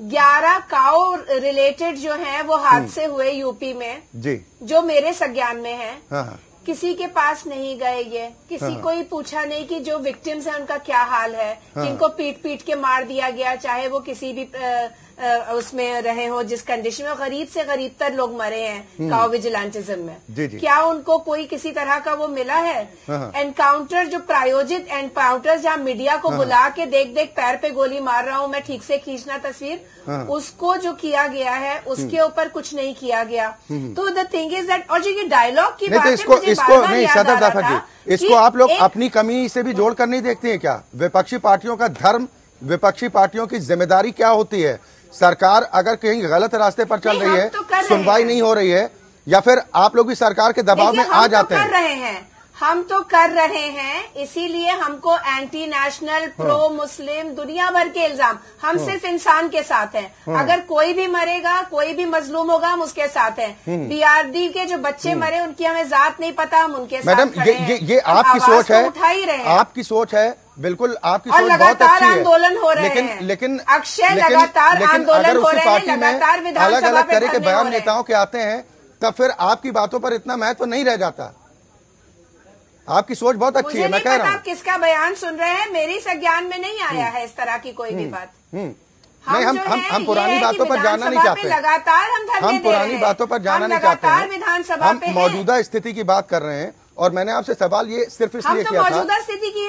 ग्यारह काउ रिलेटेड जो हैं वो हादसे हुए यूपी में जी। जो मेरे संज्ञान में है। हाँ हाँ। किसी के पास नहीं गए ये किसी हाँ। को ही पूछा नहीं कि जो विक्टिम्स हैं उनका क्या हाल है हाँ। जिनको पीट पीट के मार दिया गया चाहे वो किसी भी अ, उसमें रहे हो जिस कंडीशन में गरीब से गरीब तर लोग मरे हैं काउ विजिलेंटिज्म में हम्म। जी, जी। क्या उनको कोई किसी तरह का वो मिला है हाँ। एनकाउंटर जो प्रायोजित एनकाउंटर जहाँ मीडिया हाँ। को बुला के देख देख पैर पे गोली मार रहा हूँ मैं ठीक से खींचना हाँ। तस्वीर उसको जो किया गया है उसके हम्म। ऊपर कुछ नहीं किया गया तो द थिंग इज़ दैट और जो ये डायलॉग की बात तो है इसको इसको नहीं सदर जाफ़र जी इसको आप लोग अपनी कमी से भी जोड़कर नहीं देखते हैं क्या विपक्षी पार्टियों का धर्म विपक्षी पार्टियों की ज़िम्मेदारी क्या होती है सरकार अगर कहीं गलत रास्ते पर चल रही हम तो है सुनवाई नहीं हो रही है या फिर आप लोग भी सरकार के दबाव में आ तो जाते हैं। रहे हैं। हम तो कर रहे हैं इसीलिए हमको एंटी नेशनल हाँ। प्रो मुस्लिम दुनिया भर के इल्ज़ाम। हम सिर्फ़ इंसान के साथ हैं। हाँ। अगर कोई भी मरेगा कोई भी मजलूम होगा हम उसके साथ हैं। हम्म। बीआरडी के जो बच्चे मरे उनकी हमें जात नहीं पता हम उनके साथ मैडम ये ये ये आपकी सोच तो है उठा ही रहे आपकी सोच है बिल्कुल आपकी सोच बहुत अच्छी है। आंदोलन हो रहे लेकिन हैं। लेकिन अक्षय लेकिन- लगातार लेकिन अगर उसी पार्टी में अलग अलग तरह के बयान नेताओं के आते हैं तब फिर आपकी बातों पर इतना महत्व नहीं रह जाता। आपकी सोच बहुत अच्छी है मैं कह रहा आप हूँ। किसका बयान सुन रहे हैं मेरी संज्ञान में नहीं आया है इस तरह की कोई भी बात। हम्म। नहीं हम हम हम पुरानी बातों पर जाना नहीं चाहते। लगातार हम हम पुरानी बातों पर जाना नहीं चाहते हम मौजूदा स्थिति की बात कर रहे हैं। और मैंने आपसे सवाल ये सिर्फ़ इसलिए तो किया था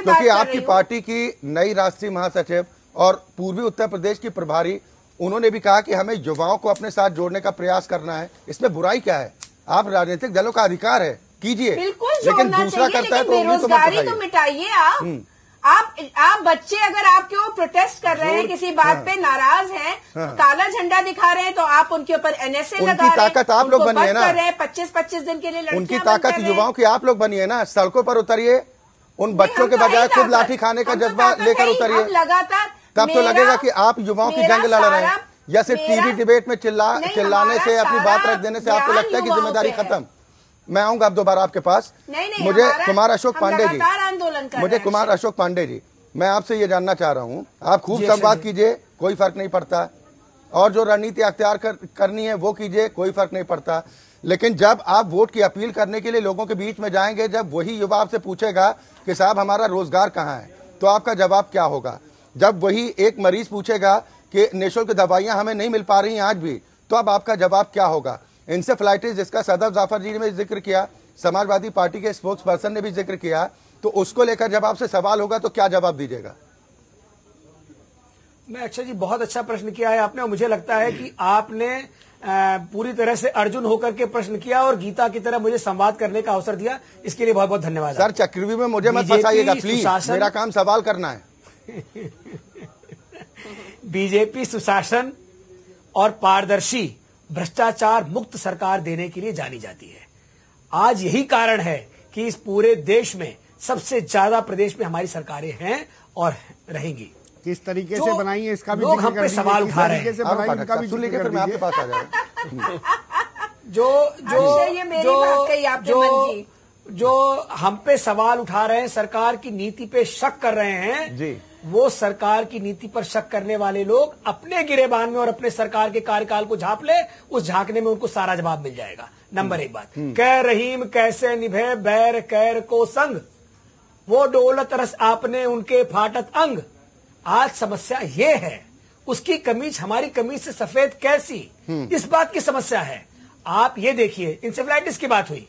क्योंकि आपकी पार्टी की नई राष्ट्रीय महासचिव और पूर्वी उत्तर प्रदेश की प्रभारी उन्होंने भी कहा कि हमें युवाओं को अपने साथ जोड़ने का प्रयास करना है। इसमें बुराई क्या है? आप राजनीतिक दलों का अधिकार है कीजिए। लेकिन दूसरा करता है तो तो बेरोजगारी तो मिटाइए आप। आप आप बच्चे अगर आपके ऊपर प्रोटेस्ट कर रहे हैं किसी बात हाँ। पे नाराज़ हैं हाँ। काला झंडा दिखा रहे हैं तो आप उनके ऊपर एनएसए लगा रहे हैं ताकत आप लोग बनिए बंद ना। कर रहे हैं पच्चीस पच्चीस दिन के लिए उनकी ताकत युवाओं की आप लोग बनिए ना सड़कों पर उतरिए उन बच्चों के तो बजाय खुद लाठी खाने का तो जज्बा लेकर उतरिए लगातार तब तो लगेगा कि आप युवाओं की जंग लड़ रहे हैं या सिर्फ़ टीवी डिबेट में चिल्ला चिल्लाने से अपनी बात रख देने से आपको लगता है कि ज़िम्मेदारी खत्म मैं आऊँगा अब दोबारा आपके पास। नहीं, नहीं, मुझे कुमार अशोक पांडे जी। आंदोलन कर मुझे कुमार अशोक पांडे जी। मैं आपसे ये जानना चाह रहा हूँ आप खूब संवाद कीजिए कोई फ़र्क नहीं पड़ता। और जो रणनीति अख्तियार कर, करनी है वो कीजिए कोई फ़र्क नहीं पड़ता। लेकिन जब आप वोट की अपील करने के लिए लोगों के बीच में जाएँगे जब वही युवा आपसे पूछेगा कि साहब हमारा रोज़गार कहाँ है तो आपका जवाब क्या होगा? जब वही एक मरीज़ पूछेगा कि निःशुल्क दवाइयाँ हमें नहीं मिल पा रही हैं आज भी तो अब आपका जवाब क्या होगा? इंसेफ्लाइटिस जिसका सदर जाफ़र जी ने ज़िक्र किया समाजवादी पार्टी के स्पोक्स पर्सन ने भी ज़िक्र किया तो उसको लेकर जब आपसे सवाल होगा तो क्या जवाब दीजिएगा? मैं अच्छा जी बहुत अच्छा प्रश्न किया है आपने और मुझे लगता है कि आपने पूरी तरह से अर्जुन होकर के प्रश्न किया और गीता की तरह मुझे संवाद करने का अवसर दिया। इसके लिए बहुत बहुत धन्यवाद सर चक्रव्यूह में मुझे मत बीजेपी फंसाइएगा प्लीज़ मेरा काम सवाल करना है। बीजेपी सुशासन और पारदर्शी भ्रष्टाचार मुक्त सरकार देने के लिए जानी जाती है। आज यही कारण है कि इस पूरे देश में सबसे ज़्यादा प्रदेश में हमारी सरकारें हैं और रहेंगी। किस तरीके से बनाई है इसका भी लोग हम पे सवाल उठा रहे हैं। जो जो ये मेरी जो बात कही जो जो हम पे सवाल उठा रहे हैं सरकार की नीति पे शक कर रहे हैं जी। वो सरकार की नीति पर शक करने वाले लोग अपने गिरेबान में और अपने सरकार के कार्यकाल को झांप ले उस झांकने में उनको सारा जवाब मिल जाएगा। नंबर एक बात। कै रहीम कैसे निभे बैर कैर को संग? वो डोलत रस आपने उनके फाटत अंग। आज समस्या ये है उसकी कमीज हमारी कमीज से सफ़ेद कैसी? इस बात की समस्या है। आप ये देखिए इंसेफ्लाइटिस की बात हुई।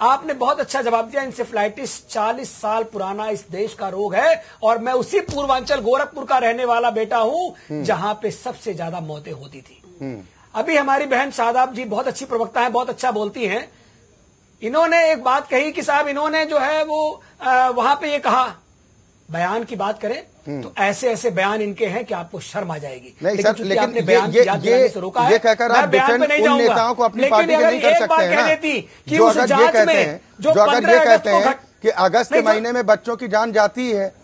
आपने बहुत अच्छा जवाब दिया इंसेफ्लाइटिस 40 साल पुराना इस देश का रोग है और मैं उसी पूर्वांचल गोरखपुर का रहने वाला बेटा हूँ जहाँ पे सबसे ज़्यादा मौतें होती थी। अभी हमारी बहन शादाब जी बहुत अच्छी प्रवक्ता है बहुत अच्छा बोलती हैं। इन्होंने एक बात कही कि साहब इन्होंने जो है वो आ, वहाँ पे ये कहा बयान की बात करें तो ऐसे ऐसे बयान इनके हैं कि आपको शर्म आ जाएगी। नहीं लेकिन सर, लेकिन आपने बयान ये- ये- से रोका ये है, कहकर आप बयान पे नहीं जाऊँगा। को अपनी पार्टी के नहीं कर सकते हैं कि जो अगर ये कहते हैं जो अगर ये कहते हैं कि अगस्त के महीने में बच्चों की जान जाती है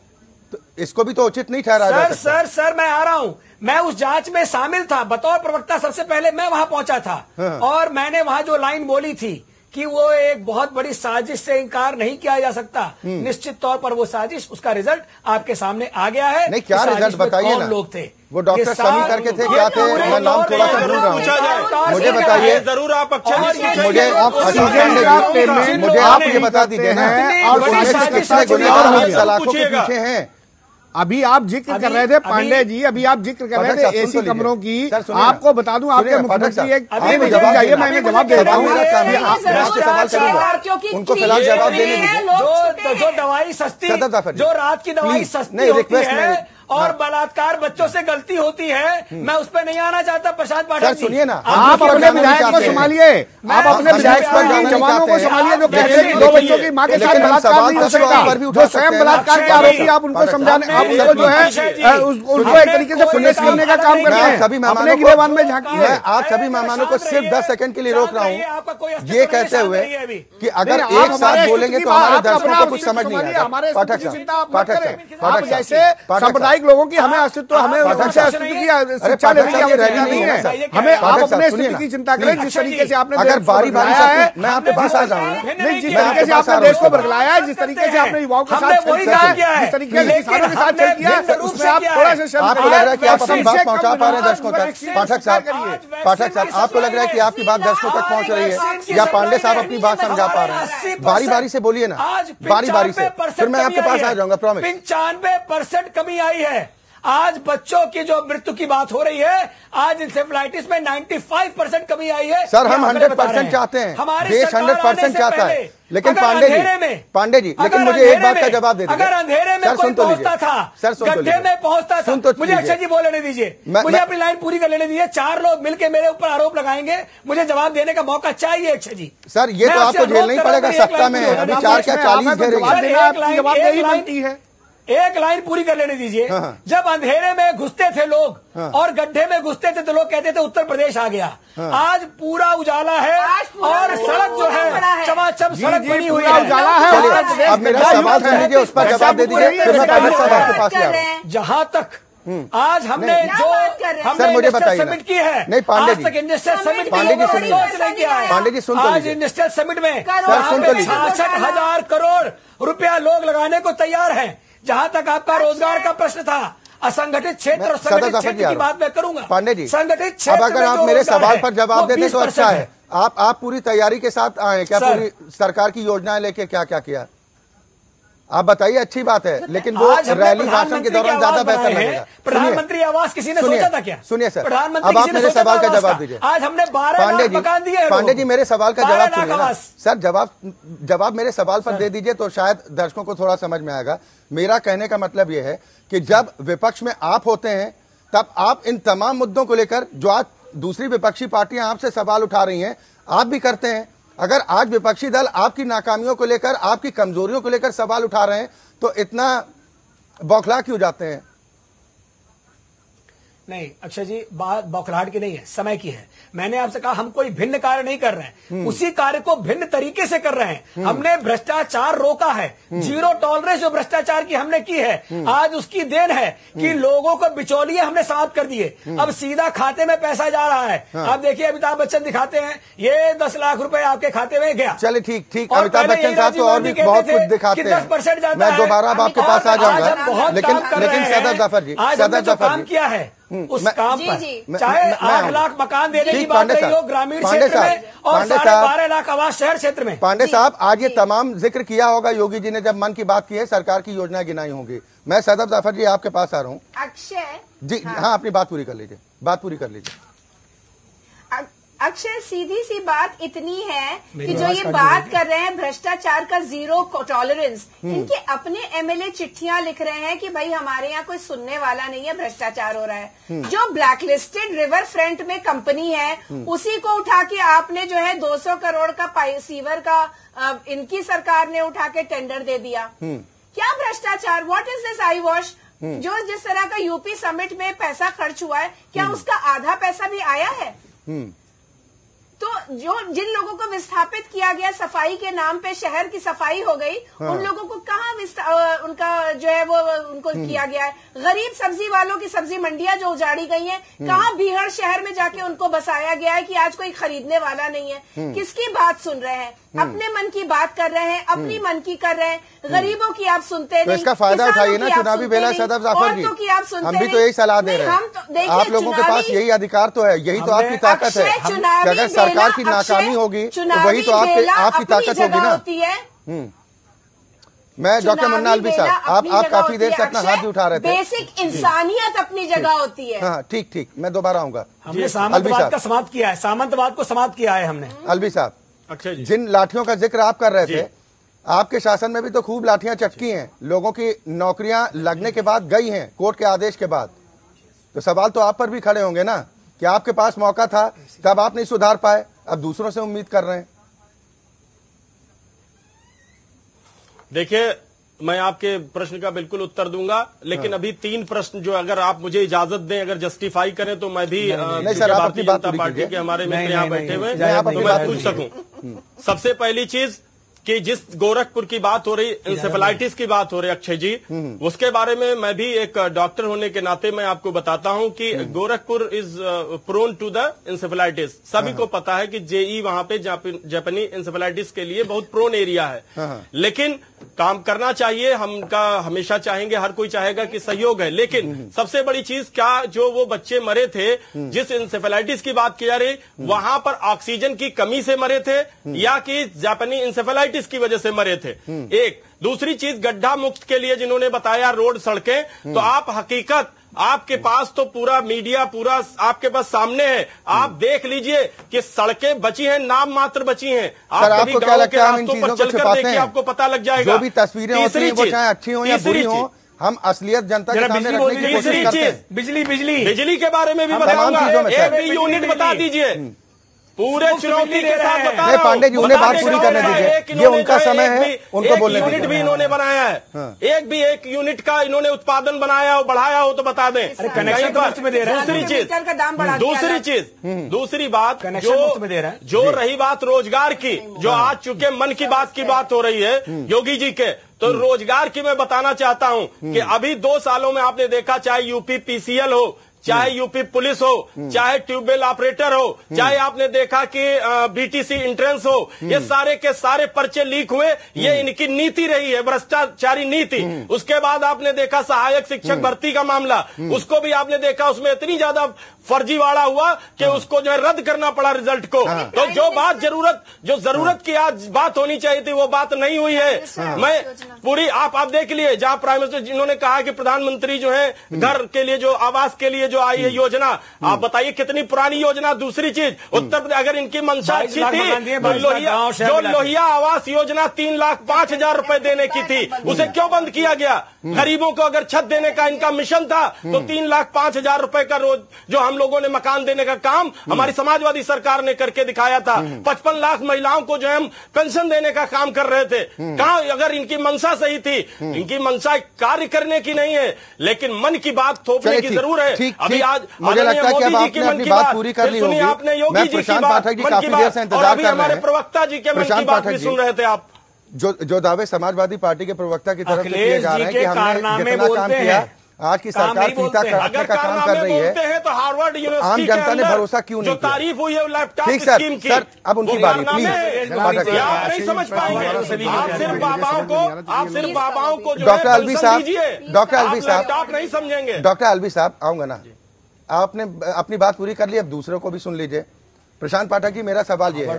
तो इसको भी तो उचित नहीं ठहरा सर सर सर मैं आ रहा हूँ। मैं उस जाँच में शामिल था। बतौर प्रवक्ता सबसे पहले मैं वहाँ पहुँचा था। हाँ। और मैंने वहाँ जो लाइन बोली थी कि वो एक बहुत बड़ी साजिश से इनकार नहीं किया जा सकता हम्म। निश्चित तौर पर वो साजिश उसका रिज़ल्ट आपके सामने आ गया है नहीं, क्या रिज़ल्ट बताइए ना। लोग थे वो डॉक्टर ये समी करके थे, क्या थे? मैं नाम थोड़ा सा भूल रहा हूँ। पूछा जाए। लगातार मुझे से बताइए। ज़रूर आप अक्षय और अभी आप ज़िक्र कर रहे थे पांडे जी अभी आप ज़िक्र कर रहे थे एसी तो कमरों की। आपको बता दूँ आपके मुख्यमंत्री एक चाहिए मैंने जवाब दे रहा हूँ उनको फ़िलहाल जवाब देने तो तो जो दवाई सस्ती जो। रात की दवाई सस्ती नहीं रिक्वेस्ट और हाँ। बलात्कार बच्चों से गलती होती है हम्म। मैं उस पर नहीं आना चाहता प्रसाद पाठक सुनिए ना। आप तो अपने विधायक को संभालिए। आप अपने विधायक पर जवानों को संभालिए जो दो बच्चों की माँ के साथ बलात्कार नहीं हो सकता। जो स्वयं बलात्कार के आरोपी आप उनको समझाने आप उनको जो है उनको एक तरीके से पुलिस करने का काम कर रहे हैं। सभी मेहमानों के दीवान में झांकी है। आप सभी मेहमानों को सिर्फ़ दस सेकंड के लिए रोक रहा हूँ। ये अच्छा कहते हुए कि अगर एक साथ बोलेंगे तो हमारे दर्शकों को कुछ समझ नहीं आएगा। पाठक साहब पाठक साहब पाठक साहब संप्रदायिक अनेक लोगों की हमें हाँ। अस्तित्व हमें हाँ, उनसे अस्तित्व की शिक्षा लेने की आवश्यकता नहीं है। हमें आप अपने अस्तित्व की चिंता करें जिस अच्छा तरीके से आपने अगर बारी बारी है। मैं आपके पास आ जाऊँगा नहीं जिस तरीके से आपने देश को बरगलाया है जिस तरीके से आपने युवाओं के साथ जिस तरीके से किसानों के साथ किया आप थोड़ा सा आपको लग रहा है कि आप अपनी बात पहुँचा पा रहे हैं दर्शकों तक। पाठक साहब पाठक साहब आपको लग रहा है कि आपकी बात दर्शकों तक पहुँच रही है या पांडे साहब अपनी बात समझा पा रहे हैं बारी बारी से बोलिए ना बारी बारी से फिर मैं आपके पास आ जाऊँगा प्रॉमिस पंचानवे परसेंट कमी आई है? है। आज बच्चों की जो मृत्यु की बात हो रही है आज इंसेफ्लाइटिस में 95 परसेंट कमी आई है। सर हम 100 परसेंट चाहते हैं। हमारे देश 100 परसेंट चाहता है। लेकिन पांडे जी पांडे जी लेकिन मुझे एक बात का जवाब दे अगर अंधेरे में कोई तो पहुँचता था सर तो गड्ढे में पहुँचता था तो मुझे अक्षय जी बोल लेने दीजिए मुझे अपनी लाइन पूरी कर लेने दीजिए। चार लोग मिलकर मेरे ऊपर आरोप लगाएँगे। मुझे जवाब देने का मौका चाहिए अक्षय जी। सर ये तो आपको झेलना ही पड़ेगा सप्ताह में। अभी चार क्या चालीस जवाब देना है। एक लाइन पूरी कर लेने दीजिए। हाँ, हाँ। जब अंधेरे में घुसते थे लोग हाँ। और गड्ढे में घुसते थे तो लोग कहते थे उत्तर प्रदेश आ गया। हाँ। आज पूरा उजाला है और सड़क जो है चमाचम सड़क बनी हुई है। उजाला है। अब मेरा सवाल उस पर जवाब दे दीजिए। जहाँ तक हम्म। आज हमने जो हमने मुझे समिट की है नहीं पांडे जी। इंडस्ट्रियल समिट पांडे जी सुन तो पांडे जी सुन आज इंडस्ट्रियल समिट में सर सुन हज़ार करोड़ रुपया लोग लगाने को तैयार हैं। जहाँ तक आपका अच्छा। रोज़गार का प्रश्न था असंगठित क्षेत्र संगठित क्षेत्र की बात मैं करूँगा। पांडे जी संगठित क्षेत्र अगर आप मेरे सवाल पर जवाब देते तो अच्छा है। आप आप पूरी तैयारी के साथ आए क्या पूरी सरकार की योजनाएँ लेके क्या क्या किया? आप बताइए अच्छी बात है लेकिन वो रैली भाषण के दौरान ज़्यादा बेहतर है। प्रधानमंत्री आवास किसी ने सोचा था क्या? सुनिए सर। अब आप मेरे सवाल का जवाब दीजिए। आज हमने पांडे जी पांडे जी मेरे सवाल का जवाब सुनिए ना। सर जवाब जवाब मेरे सवाल पर दे दीजिए तो शायद दर्शकों को थोड़ा समझ में आएगा। मेरा कहने का मतलब यह है कि जब विपक्ष में आप होते हैं तब आप इन तमाम मुद्दों को लेकर जो आज दूसरी विपक्षी पार्टियाँ आपसे सवाल उठा रही हैं आप भी करते हैं। अगर आज विपक्षी दल आपकी नाकामियों को लेकर, आपकी कमजोरियों को लेकर सवाल उठा रहे हैं तो इतना बौखला क्यों जाते हैं? नहीं अक्षय जी बात बौखलाहट की नहीं है समय की है। मैंने आपसे कहा हम कोई भिन्न कार्य नहीं कर रहे हैं। हम्म। उसी कार्य को भिन्न तरीके से कर रहे हैं। हम्म। हमने भ्रष्टाचार रोका है। हम्म। ज़ीरो टॉलरेंस जो भ्रष्टाचार की हमने की है आज उसकी देन है कि लोगों को बिचौलिए हमने साफ़ कर दिए। अब सीधा खाते में पैसा जा रहा है। हाँ। आप देखिए अमिताभ बच्चन दिखाते हैं ये दस लाख रूपए आपके खाते में गया। चले ठीक ठीक। अमिताभ बच्चन साहब तो और भी बहुत कुछ दिखाते हैं। दस परसेंट जाता है। दोबारा आपके पास आ जाऊँगा। लेकिन काम किया है हम्म, उस काम पर। चाहे आठ लाख मकान देने की बात रही हो ग्रामीण क्षेत्र में और साढ़े बारह लाख आवास शहर क्षेत्र में। पांडे साहब आज ये तमाम ज़िक्र किया होगा योगी जी ने जब मन की बात की है सरकार की योजनाएँ गिनाई होंगी। मैं सदब जाफ़र जी आपके पास आ रहा हूँ। अक्षय जी हाँ, हाँ अपनी बात पूरी कर लीजिए बात पूरी कर लीजिए। अक्षय सीधी सी बात इतनी है कि जो ये बात कर रहे हैं भ्रष्टाचार का ज़ीरो टॉलरेंस इनके अपने एमएलए चिट्ठियाँ लिख रहे हैं कि भाई हमारे यहाँ कोई सुनने वाला नहीं है भ्रष्टाचार हो रहा है। जो ब्लैकलिस्टेड रिवर फ्रंट में कंपनी है उसी को उठा के आपने जो है 200 करोड़ का सीवर का इनकी सरकार ने उठा के टेंडर दे दिया। क्या भ्रष्टाचार? What is this I wash जो जिस तरह का यूपी समिट में पैसा खर्च हुआ है क्या उसका आधा पैसा भी आया है? तो जो जिन लोगों को विस्थापित किया गया सफ़ाई के नाम पे शहर की सफ़ाई हो गई हाँ। उन लोगों को कहाँ उनका जो है वो उनको हम्म। किया गया है। गरीब सब्ज़ी वालों की सब्ज़ी मंडियाँ जो उजाड़ी गई हैं हम्म। कहाँ बिहार शहर में जाके उनको बसाया गया है कि आज कोई खरीदने वाला नहीं है? हम्म। किसकी बात सुन रहे हैं? हम्म। अपने मन की बात कर रहे हैं अपनी हम्म। मन की कर रहे हैं। हम्म। गरीबों की आप सुनते तो इसका फ़ायदा उठाइए ना चुनावी बेला सदर जाफ़र जी। की आप सुनते हम भी तो यही सलाह दे रहे हैं। तो आप लोगों के पास यही अधिकार तो है यही तो आपकी ताकत है। अगर सरकार की नाकामी होगी तो वही तो आपकी ताकत होगी ना। मैं डॉक्टर मन्नाल भी साहब आप आप काफ़ी देर से अपना हाथ भी उठा रहे थे। बेसिक इंसानियत अपनी जगह होती है। हाँ ठीक ठीक। मैं दोबारा आऊँगा। हमने सामंतवाद का समाप्त किया है। सामंतवाद को समाप्त किया है हमने। अलवी साहब। अक्षय जी। जिन लाठियों का ज़िक्र आप कर रहे थे आपके शासन में भी तो खूब लाठियाँ चटकी हैं। लोगों की नौकरियाँ लगने के बाद गई हैं कोर्ट के आदेश के बाद। तो सवाल तो आप पर भी खड़े होंगे ना कि आपके पास मौका था तब आप नहीं सुधार पाए अब दूसरों से उम्मीद कर रहे हैं। देखिए मैं आपके प्रश्न का बिल्कुल उत्तर दूँगा लेकिन अभी तीन प्रश्न जो अगर आप मुझे इजाज़त दें अगर जस्टिफाई करें तो मैं भी भारतीय जनता पार्टी के हमारे मित्र यहाँ बैठे हुए हैं तो मैं पूछ सकूँ? सबसे पहली चीज़ कि जिस गोरखपुर की बात हो रही इंसेफेलाइटिस की बात हो रही अक्षय जी उसके बारे में मैं भी एक डॉक्टर होने के नाते मैं आपको बताता हूँ कि Gorakhpur is prone to the encephalitis सभी को पता है कि जेई वहाँ पे जापानी इंसेफेलाइटिस के लिए बहुत प्रोन एरिया है। लेकिन काम करना चाहिए हमका हमेशा चाहेंगे, हर कोई चाहेगा कि सहयोग है। लेकिन सबसे बड़ी चीज़ क्या, जो वो बच्चे मरे थे, जिस इंसेफेलाइटिस की बात की जा रही, वहाँ पर ऑक्सीजन की कमी से मरे थे, या कि जापानी इंसेफेलाइटिस की वजह से मरे थे। एक, दूसरी चीज़ गड्ढा मुक्त के लिए जिन्होंने बताया रोड सड़कें तो आप हकीकत आपके पास तो पूरा मीडिया पूरा आपके पास सामने है। आप देख लीजिए कि सड़कें बची हैं नाम मात्र बची हैं। आप सर, कभी आपको क्या लगता है हम इन रास्तों पर चीज़ों को चलकर देखिए हैं? आपको पता लग जाएगा। जो भी तस्वीरें होती हैं वो चाहे अच्छी हो या बुरी हो हम असलियत जनता के सामने रखने की कोशिश करते हैं। बिजली बिजली बिजली के बारे में भी बताऊँगा। एक भी यूनिट बता दीजिए। पूरे चुनौती के साथ बता नहीं, पांडे जी, उन्हें बात पूरी करने दीजिए। ये उनका समय है, भी- उनको एक बोलने यूनिट भी इन्होंने बनाया है। एक भी एक यूनिट का इन्होंने उत्पादन बनाया हो बढ़ाया हो तो बता दें। कनेक्शन तो पर में दे रहे हैं। दूसरी चीज़ मीटर का दाम बढ़ा दिया दूसरी चीज़ दूसरी बात कनेक्शन मुफ़्त में दे रहा जो है। जो रही बात रोज़गार की जो आज चुके मन की बात की बात हो रही है योगी जी के तो रोज़गार की मैं बताना चाहता हूँ कि अभी दो सालों में आपने देखा चाहे यूपी पीसीएल हो चाहे यूपी पुलिस हो चाहे ट्यूबवेल ऑपरेटर हो चाहे आपने देखा कि बीटीसी इंट्रेंस हो ये सारे के सारे पर्चे लीक हुए ये इनकी नीति रही है भ्रष्टाचारी नीति। उसके बाद आपने देखा सहायक शिक्षक भर्ती का मामला। उसको भी आपने देखा उसमें इतनी ज़्यादा फर्जीवाड़ा हुआ कि उसको जो है रद्द करना पड़ा रिज़ल्ट को। तो जो बात ज़रूरत जो ज़रूरत की आज बात होनी चाहिए थी वो बात नहीं हुई है। मैं पूरी आप आप देख लिए जहाँ प्राइम मिनिस्टर जिन्होंने कहा कि प्रधानमंत्री जो है घर के लिए जो आवास के लिए जो आई है योजना आप बताइए कितनी पुरानी योजना दूसरी चीज़ उत्तर प्रदेश अगर इनकी मंशा अच्छी थी तो लोहिया जो लोहिया आवास योजना तीन लाख पाँच हज़ार रुपए देने की थी उसे क्यों बंद किया गया? गरीबों को अगर छत देने का इनका मिशन था तो तीन लाख पाँच हज़ार रुपए का रोज जो हम लोगों ने मकान देने का काम हमारी समाजवादी सरकार ने करके दिखाया था। पचपन लाख महिलाओं को जो है हम पेंशन देने का काम कर रहे थे। कहा अगर इनकी मंशा सही थी इनकी मंशा कार्य करने की नहीं है लेकिन मन की बात थोपने की ज़रूर है। अभी आज मुझे लगता है कि अब आपने अपनी बात पूरी कर ली होगी आपने योगी मैं जी की प्रशांत बात पाठक जी काफ़ी देर से इंतज़ार कर रहे हैं प्रवक्ता जी के प्रशांत बात पाठक जी। सुन रहे थे आप जो जो दावे समाजवादी पार्टी के प्रवक्ता की तरफ़ से किए जा रहे हैं के हमने कितना जितना काम किया हैं। आज की सरकार फीता काटने अगर का काम कर रही बोलते है हैं तो हार्वर्ड आम जनता ने भरोसा क्यों नहीं किया? तारीफ़ हुई है लैपटॉप ठीक सर, सर, अब उनकी वो बारी, प्लीज़। आप नहीं समझ पाएँगे। आप सिर्फ़ बाबाओं को आप सिर्फ़ बाबाओं को डॉक्टर अलवी साहब, डॉक्टर अलवी साहब। लैपटॉप नहीं समझेंगे। डॉक्टर अलवी साहब आऊँगा ना? आपने अपनी बात पूरी कर ली अब दूसरों को भी सुन लीजिए। प्रशांत पाठक जी मेरा सवाल ये है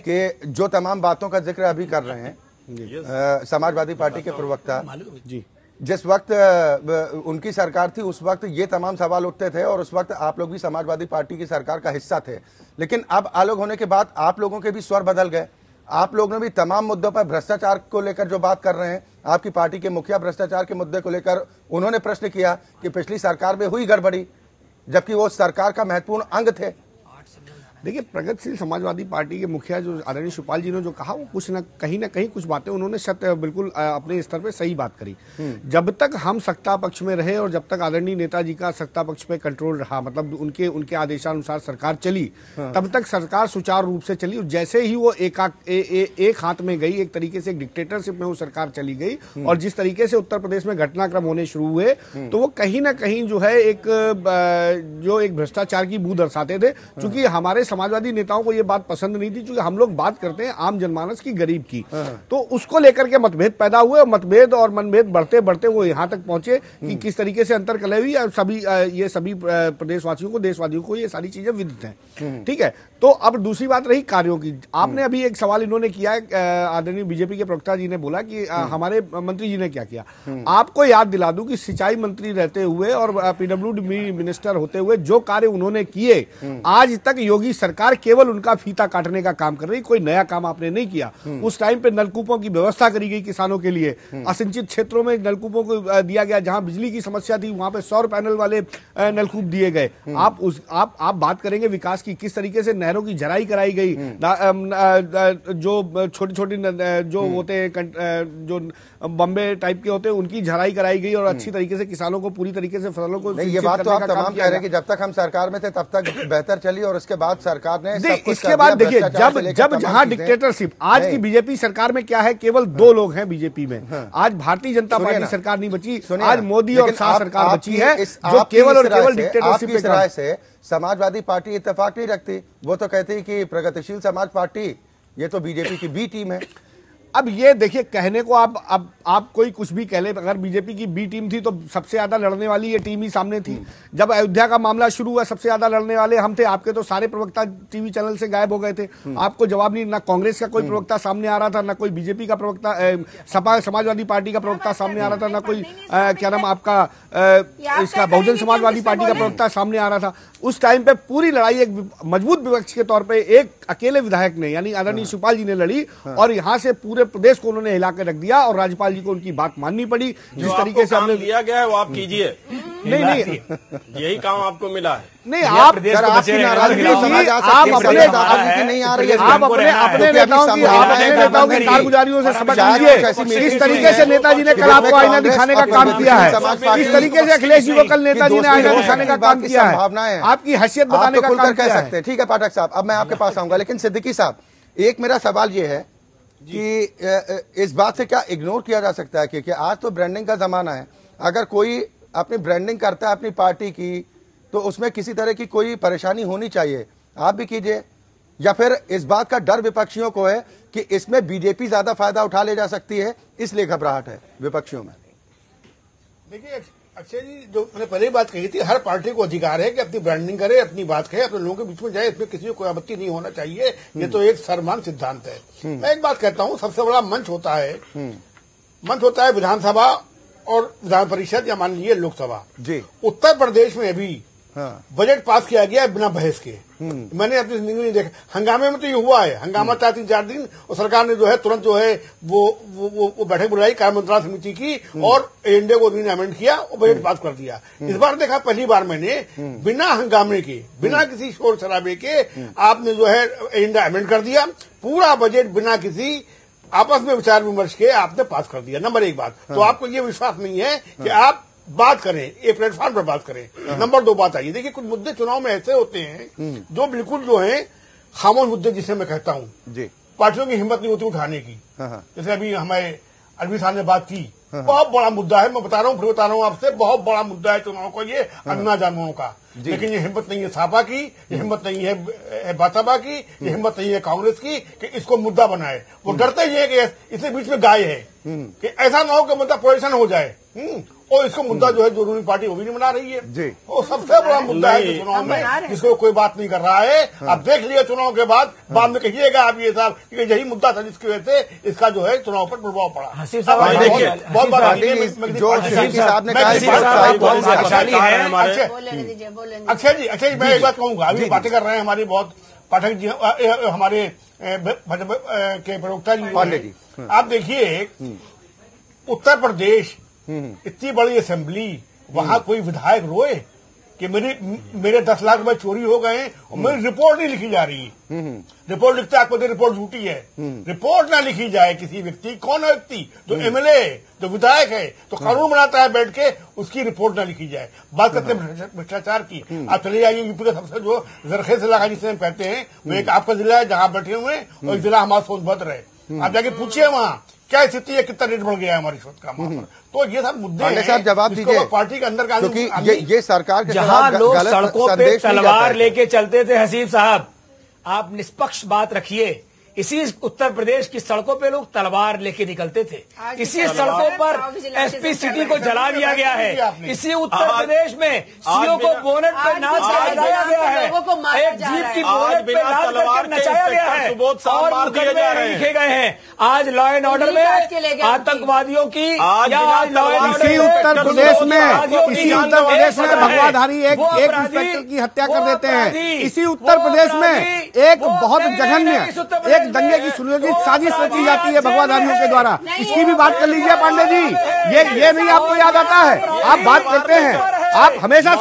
कि जो तमाम बातों का ज़िक्र अभी कर रहे हैं समाजवादी पार्टी के प्रवक्ता जी। जिस वक्त उनकी सरकार थी, उस वक्त ये तमाम सवाल उठते थे और उस वक्त आप लोग भी समाजवादी पार्टी की सरकार का हिस्सा थे। लेकिन अब अलग होने के बाद आप लोगों के भी स्वर बदल गए। आप लोगों ने भी तमाम मुद्दों पर भ्रष्टाचार को लेकर जो बात कर रहे हैं, आपकी पार्टी के मुखिया भ्रष्टाचार के मुद्दे को लेकर उन्होंने प्रश्न किया कि पिछली सरकार में हुई गड़बड़ी, जबकि वो सरकार का महत्वपूर्ण अंग थे। देखिए प्रगतिशील समाजवादी पार्टी के मुखिया जो आदरणीय शिवपाल जी ने जो कहा वो कुछ न कहीं ना कहीं कुछ बातें उन्होंने सत्य बिल्कुल अपने स्तर पे सही बात करी। जब तक हम सत्ता पक्ष में रहे और जब तक आदरणीय नेताजी का सत्ता पक्ष पे कंट्रोल रहा मतलब उनके उनके आदेशानुसार सरकार चली तब तक सरकार सुचारू रूप से चली और जैसे ही वो एक ए, ए, एक हाथ में गई एक तरीके से एक डिक्टेटरशिप में वो सरकार चली गई और जिस तरीके से उत्तर प्रदेश में घटनाक्रम होने शुरू हुए तो वो कहीं ना कहीं जो है एक जो एक भ्रष्टाचार की बू दर्शाते थे क्योंकि हमारे समाजवादी नेताओं को ये बात पसंद नहीं थी क्योंकि हम लोग बात करते हैं आम जनमानस की गरीब की। तो उसको लेकर के मतभेद पैदा हुए और मतभेद और मनभेद बढ़ते बढ़ते वो यहाँ तक पहुँचे कि किस तरीके से अंतर कलह हुई और सभी ये सभी प्रदेशवासियों को देशवासियों को ये सारी चीज़ें विदित हैं। ठीक है? तो अब दूसरी बात रही कार्यों की। आपने अभी एक सवाल इन्होंने किया आदरणीय बीजेपी के प्रवक्ता जी ने बोला कि हमारे मंत्री जी ने क्या किया? आपको याद दिला दूँ कि सिंचाई मंत्री रहते हुए और पीडब्ल्यू मिनिस्टर होते हुए जो कार्य उन्होंने किए आज तक योगी सरकार केवल उनका फीता काटने का काम कर रही कोई नया काम आपने नहीं किया। उस टाइम पे नलकूपों की व्यवस्था करी गई किसानों के लिए। असिंचित क्षेत्रों में नलकूपों को दिया गया जहाँ बिजली की समस्या थी वहाँ पे सौर पैनल वाले नलकूप दिए गए। आप उस आप आप बात करेंगे विकास की किस तरीके से नहरों की झराई कराई गई। जो छोटी छोटी जो होते हैं जो बम्बे टाइप के होते हैं उनकी झराई कराई गई और अच्छी तरीके से किसानों को पूरी तरीके से फ़सलों को ये बात तो आप तमाम कह रहे हैं कि जब तक हम सरकार में थे तब तक बेहतर चली और उसके बाद सरकार ने सब इसके बाद देखिए जब जब जहाँ डिक्टेटरशिप आज की बीजेपी सरकार में क्या है केवल दो लोग हैं बीजेपी में। आज भारतीय जनता पार्टी सरकार नहीं बची आज मोदी और शाह सरकार बची है जो केवल और केवल डिक्टेटरशिप से समाजवादी पार्टी इतफाक नहीं रखती। वो तो कहती कि प्रगतिशील समाज पार्टी ये तो बीजेपी की बी टीम है। अब ये देखिए कहने को आप अब आप कोई कुछ भी कह ले अगर बीजेपी की बी टीम थी तो सबसे ज़्यादा लड़ने वाली ये टीम ही सामने थी। जब अयोध्या का मामला शुरू हुआ सबसे ज़्यादा लड़ने वाले हम थे आपके तो सारे प्रवक्ता टीवी चैनल से गायब हो गए थे। आपको जवाब नहीं ना कांग्रेस का कोई प्रवक्ता सामने आ रहा था ना कोई बीजेपी का प्रवक्ता सपा समाजवादी पार्टी का प्रवक्ता सामने आ रहा था ना कोई क्या नाम आपका इसका बहुजन समाजवादी पार्टी का प्रवक्ता सामने आ रहा था। उस टाइम पे पूरी लड़ाई एक मज़बूत विपक्ष के तौर पे एक अकेले विधायक ने यानी आदरणीय शिवपाल जी ने लड़ी और यहाँ से पूरे प्रदेश को उन्होंने हिलाकर रख दिया और राज्यपाल जी को उनकी बात माननी पड़ी। जिस तरीके से हमने लिया दिया गया है वो आप कीजिए। नहीं नहीं। यही काम आपको मिला है। नहीं आप आपकी नाराज़गी आप अपने- नहीं आ रही है। आप अपने अपने नेताओं की आप अपने नेताओं की कारगुजारियों से समझ लीजिए मीटिंग्स तरीके से नेताजी ने कल आपको आईना दिखाने का काम किया है। किस तरीके से अखिलेश जी को कल नेताजी ने आईना दिखाने का काम किया है। आपकी हैसियत बताने तो का काम कह सकते हैं। ठीक है पाठक साहब अब मैं आपके पास आऊँगा लेकिन सिद्दीकी साहब एक मेरा सवाल ये है कि इस बात से क्या इग्नोर किया जा सकता है? क्योंकि आज तो ब्रांडिंग का जमाना है अगर कोई अपनी ब्रांडिंग करता है अपनी पार्टी की तो उसमें किसी तरह की कोई परेशानी होनी चाहिए। आप भी कीजिए। या फिर इस बात का डर विपक्षियों को है कि इसमें बीजेपी ज़्यादा फ़ायदा उठा ले जा सकती है इसलिए घबराहट है विपक्षियों में। देखिए अक्षय जी जो मैंने पहले ही बात कही थी हर पार्टी को अधिकार है कि अपनी ब्रांडिंग करे अपनी बात कहे अपने लोगों के बीच में जाए इसमें किसी को कोई आपत्ति नहीं होना चाहिए। ये तो एक सर्वमान सिद्धांत है। मैं एक बात कहता हूँ सबसे बड़ा मंच होता है। मंच होता है विधानसभा और विधान परिषद या मान लीजिए लोकसभा। जी। उत्तर प्रदेश में अभी हाँ। बजट पास किया गया है बिना बहस के। मैंने अपनी ज़िंदगी में देखा। हंगामे में तो ये हुआ है। हंगामा था तीन चार दिन और सरकार ने जो है तुरंत जो है वो वो, वो, वो बैठक बुलाई कार्य मंत्रालय समिति की और एजेंडे को अमेंड किया और बजट पास कर दिया। इस बार देखा पहली बार मैंने बिना हंगामे के बिना किसी शोर शराबे के आपने जो है एजेंडा अमेंड कर दिया। पूरा बजट बिना किसी आपस में विचार विमर्श के आपने पास कर दिया नंबर एक बात। तो आपको ये विश्वास नहीं है कि आप बात करें एक प्लेटफॉर्म पर बात करें। नंबर दो बात आइए। देखिए कुछ मुद्दे चुनाव में ऐसे होते हैं जो बिल्कुल जो है खामोश मुद्दे जिसे मैं कहता हूँ। पार्टियों की हिम्मत नहीं होती उठाने की। हाँ, हाँ। जैसे अभी हमारे अरबी साहब ने बात की। बहुत बड़ा मुद्दा है मैं बता रहा हूँ फिर बता रहा हूँ आपसे बहुत बड़ा मुद्दा है चुनाव का ये अन्ना जानवरों का। लेकिन ये हिम्मत नहीं है सापा की ये हिम्मत नहीं है भाजपा की ये हिम्मत नहीं है कांग्रेस की कि इसको मुद्दा बनाए। वो डरते ही है कि इसके बीच में गाय है। कि ऐसा ना हो कि मुद्दा पोजिशन हो जाए। हम्म, और इसको मुद्दा जो है जो रूलिंग पार्टी वो भी नहीं बना रही है। जी। वो सबसे बड़ा मुद्दा है चुनाव में हैं। जिसको कोई बात नहीं कर रहा है। आप देख लिया चुनाव के बाद बाद में कहिएगा आप ये साहब कि यही मुद्दा था जिसकी वजह से इसका जो है चुनाव पर प्रभाव पड़ा। हसीब साहब, बहुत- देखिए, बहुत बात पार्टी देखिए, मैं- मैं- जो है, है है अक्षय जी अक्षय जी मैं एक बात कहूँगा अभी बातें कर रहे हैं हमारी बहुत पाठक जी हमारे भाजपा के प्रवक्ता जी, आप देखिए उत्तर प्रदेश इतनी बड़ी असेंबली वहाँ कोई विधायक रोए कि मेरे मेरे दस लाख रुपए चोरी हो गए और मेरी रिपोर्ट नहीं लिखी जा रही। रिपोर्ट लिखते आपको तो रिपोर्ट झूठी है। रिपोर्ट ना लिखी जाए किसी व्यक्ति। कौन है व्यक्ति? जो एमएलए जो विधायक है तो कानून बनाता है बैठ के उसकी रिपोर्ट ना लिखी जाए। बात करते हैं भ्रष्टाचार की। आप चले जाइए यूपी का सबसे जो जरखेज इलाका जिसे हम कहते हैं वो एक आपका जिला है जहाँ बैठे हुए और जिला हमारा सोनभद्र है। आप जाके पूछिए वहाँ। क्या स्थिति है? कितना रेट बढ़ गया है हमारी रिश्वत का तो ये सब मुद्दे साहब जवाब दीजिए। पार्टी के अंदर का क्योंकि ये ये सरकार के जहाँ लोग सड़कों पे तलवार लेके चलते थे हसीब साहब आप निष्पक्ष बात रखिए। इसी उत्तर प्रदेश की सड़कों पे लोग तलवार लेके निकलते थे। इसी सड़कों पर एसपी सिटी को जला दिया गया है। इसी उत्तर प्रदेश में सीओ को बिना- बोनेट पे आज नाच तलवार गया है। लोगों को मारा एक जीप की। बोनेट पे नाच तलवार करके नचाया गया है और मुकदमे। लिखे गए हैं। आज लॉ एंड ऑर्डर में आतंकवादियों की इसी उत्तर प्रदेश में इसी उत्तर प्रदेश में भगवाधारी एक एक इंस्पेक्टर की हत्या कर देते हैं। इसी उत्तर प्रदेश में एक बहुत जघन्य प्रदेश एक दंगे की सुनियोजित साजिश रची जाती है भगवाधारियों के द्वारा। इसकी भी बात कर लीजिए पांडे जी। ये ये नहीं आपको याद आता है। आप बात करते हैं। आप हमेशा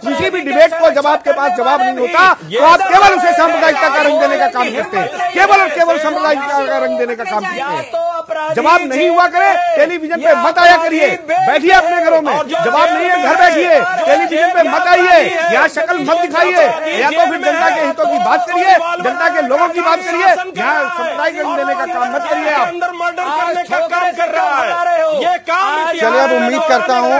किसी भी डिबेट को जब आपके पास जवाब नहीं होता तो आप केवल उसे सांप्रदायिकता का रंग देने का काम करते हैं। केवल और केवल सांप्रदायिकता का रंग देने का काम करते या हैं। जवाब नहीं हुआ करे, टेलीविज़न पे मत आया करिए। बैठिए अपने घरों में। जवाब नहीं है, घर बैठिए। टेलीविज़न पे मत आइए। यहाँ शक्ल मत दिखाइए। या तो फिर जनता के हितों की बात करिए, जनता के लोगों की बात करिए। यहाँ रंग देने का काम मत करिए आप। अंदर मर्डर करने का काम कर रहा हो। ये काम चलिए अब उम्मीद करता हूँ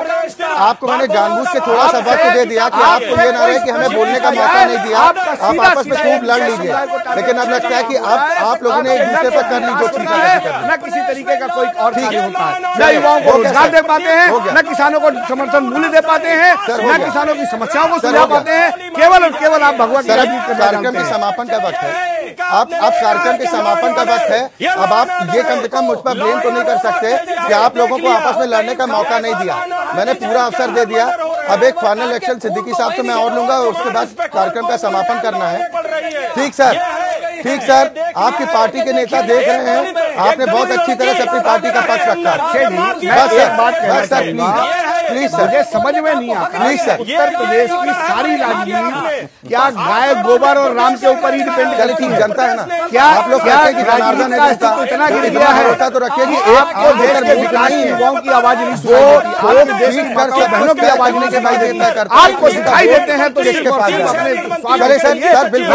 आपको मैंने जानबूझ के थोड़ा सा वक्त दे दिया कि आपको ये ना रहे कि हमें बोलने का मौका नहीं दिया। आप आपस में खूब लड़ लीजिए। लेकिन अब लगता है कि आप आप लोगों ने एक दूसरे पर कर ली जो ठीक है। न किसी तरीके का कोई और ठीक। होता है। न युवाओं को रोज़गार दे पाते हैं न किसानों को समर्थन मूल्य दे पाते हैं न किसानों की समस्याओं को सुलझा पाते हैं। केवल और केवल आप भगवा की सर राजनीति करना कार्यक्रम के समापन का वक्त है। आप आप कार्यक्रम के समापन का वक्त है। अब आप ये कम से कम मुझ पर ब्लेम तो नहीं कर सकते कि आप लोगों को आपस में लड़ने का मौका नहीं दिया। मैंने पूरा अवसर दे दिया। अब एक फाइनल इलेक्शन सिद्दीकी साहब से मैं और लूँगा और उसके बाद कार्यक्रम का समापन करना है। ठीक सर। ठीक सर आपकी पार्टी के नेता देख रहे हैं। आपने बहुत अच्छी तरह से अपनी पार्टी का पक्ष रखा। बस सर बस सर प्लीज़ प्लीज़ सर समझ में नहीं आता। Please sir. उत्तर प्रदेश की सारी राजनीति क्या गाय गोबर और राम के ऊपर ही डिपेंड ठीक जनता है ना? क्या आप लोग क्या हैं है इतना गिर गया है? भरोसा तो रखिए कि एक आप देश के विकास युवाओं की आवाज़ नहीं। वो आपके देश कर बहनों की आवाज़ नहीं सुनाई देता है। आपको दिखाई देते हैं तो सिर्फ़ पास स्वार्थ सर, सर, बिल्कुल,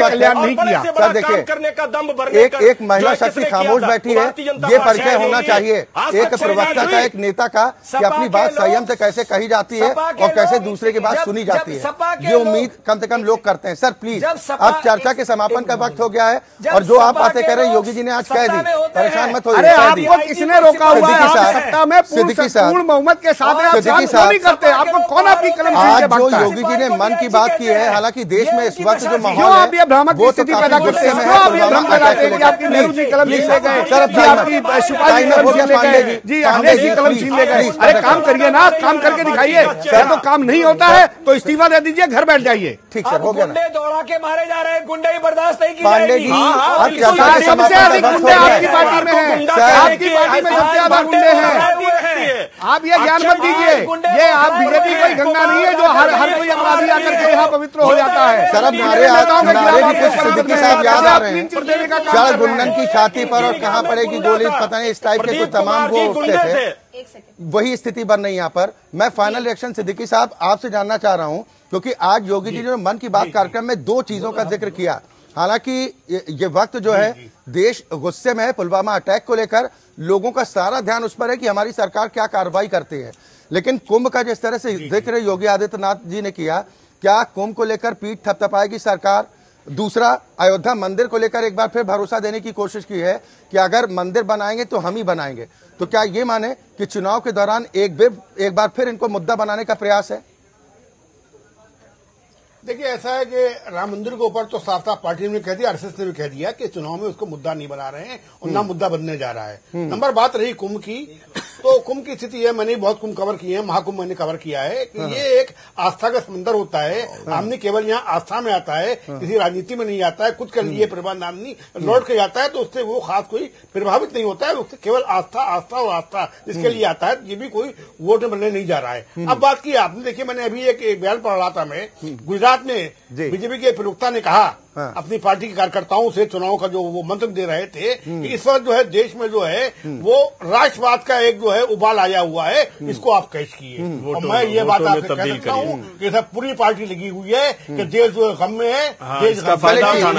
कल्याण नहीं किया। सर देखिए एक महिला शक्ति खामोश बैठी है। ये परिचय होना चाहिए। एक प्रवक्ता का एक नेता का कि अपनी बात संयम से कैसे कही जाती है और कैसे दूसरे की बात सुनी जाती है। ये उम्मीद कम से कम लोग करते हैं। सर प्लीज़ अब चर्चा के समापन का वक्त हो गया है और जो आप बातें के कर रहे हैं योगी जी ने आज कह दी। परेशान हैं। मत कह। आपको किसने रोका हुआ है सिद्दीकी आप साहब, सत्ता में पूर्ण सिद्दीकी साहब, पूर्ण बहुमत के साथ हैं, आप सिद्दीकी साहब, करते आपको कौन आपकी कलम छीन आज जो है? योगी जी ने मन की बात की है। हालाँकि देश में इस वक्त जो माहौल है वो तो स्थिति काफ़ी गुस्से हैं? में क्यों है हैं। जी। कलम छीन ले गए सर, अरे काम करिए ना काम करके दिखाइए। या तो काम नहीं होता है तो इस्तीफा दे दीजिए घर बैठ जाइए। ठीक सर हो गया गुंडे दौड़ा के मारे जा रहे हैं गुंडे ही बर्दाश्त नहीं की पांडे जी हाँ, हाँ, सबसे अधिक गुंडे आपकी पार्टी में हैं। आपकी पार्टी में सबसे ज़्यादा गुंडे हैं। आप ये ज्ञान मत दीजिए। ये आप बीजेपी कोई गंगा नहीं है जो हर हर कोई अपराधी आकर के यहाँ पवित्र हो जाता है। सर अब नारे नारे भी कुछ सिद्दीकी साहब याद आ रहे हैं। चढ़ गुंडन की छाती पर और कहाँ पड़ेगी गोली पता नहीं इस टाइप के कुछ तमाम वो उठते थे। एक सेकंड वही स्थिति बन रही यहाँ पर। मैं फाइनल रिएक्शन सिद्दीकी साहब आपसे जानना चाह रहा हूँ क्योंकि आज योगी जी ने मन की बात कार्यक्रम में दो चीज़ों का ज़िक्र किया। हालाँकि ये, ये वक्त जो है देश गुस्से में है पुलवामा अटैक को लेकर लोगों का सारा ध्यान उस पर है कि हमारी सरकार क्या कार्रवाई करती है। लेकिन कुंभ का जिस तरह से ज़िक्र योगी आदित्यनाथ जी ने किया क्या कुंभ को लेकर पीठ थपथपाएगी सरकार? दूसरा, अयोध्या मंदिर को लेकर एक बार फिर भरोसा देने की कोशिश की है कि अगर मंदिर बनाएँगे तो हम ही बनाएँगे। तो क्या ये माने कि चुनाव के दौरान एक एक बार फिर इनको मुद्दा बनाने का प्रयास है? देखिए ऐसा है कि राम मंदिर के ऊपर तो साफ़ साफ़ पार्टी ने कह दिया आरएसएस ने भी कह दिया कि चुनाव में उसको मुद्दा नहीं बना रहे हैं और ना मुद्दा बनने जा रहा है। नंबर बात रही कुंभ की तो कुंभ की स्थिति है मैंने बहुत कुंभ कवर किए हैं महाकुंभ मैंने कवर किया है कि ये एक आस्था का समंदर होता है। आदमी केवल यहाँ आस्था में आता है किसी राजनीति में नहीं आता है कुछ कर लिए परिवार आदमी लौट के जाता है तो उससे वो खास कोई प्रभावित नहीं होता है उससे केवल आस्था आस्था और आस्था जिसके लिए आता है ये भी कोई वोट बनने नहीं जा रहा है। अब बात की आपने देखिए मैंने अभी एक, एक बयान पढ़ रहा था मैं गुजरात में बीजेपी के प्रवक्ता ने कहा हाँ। अपनी पार्टी के कार्यकर्ताओं से चुनाव का जो वो मंत्र दे रहे थे कि इस वक्त जो है देश में जो है वो राष्ट्रवाद का एक जो है उबाल आया हुआ है इसको आप कैश किए। और मैं ये बात आपसे कह सकता हूँ कि सब पूरी पार्टी लगी हुई है कि देश जो है गम में है हाँ, देश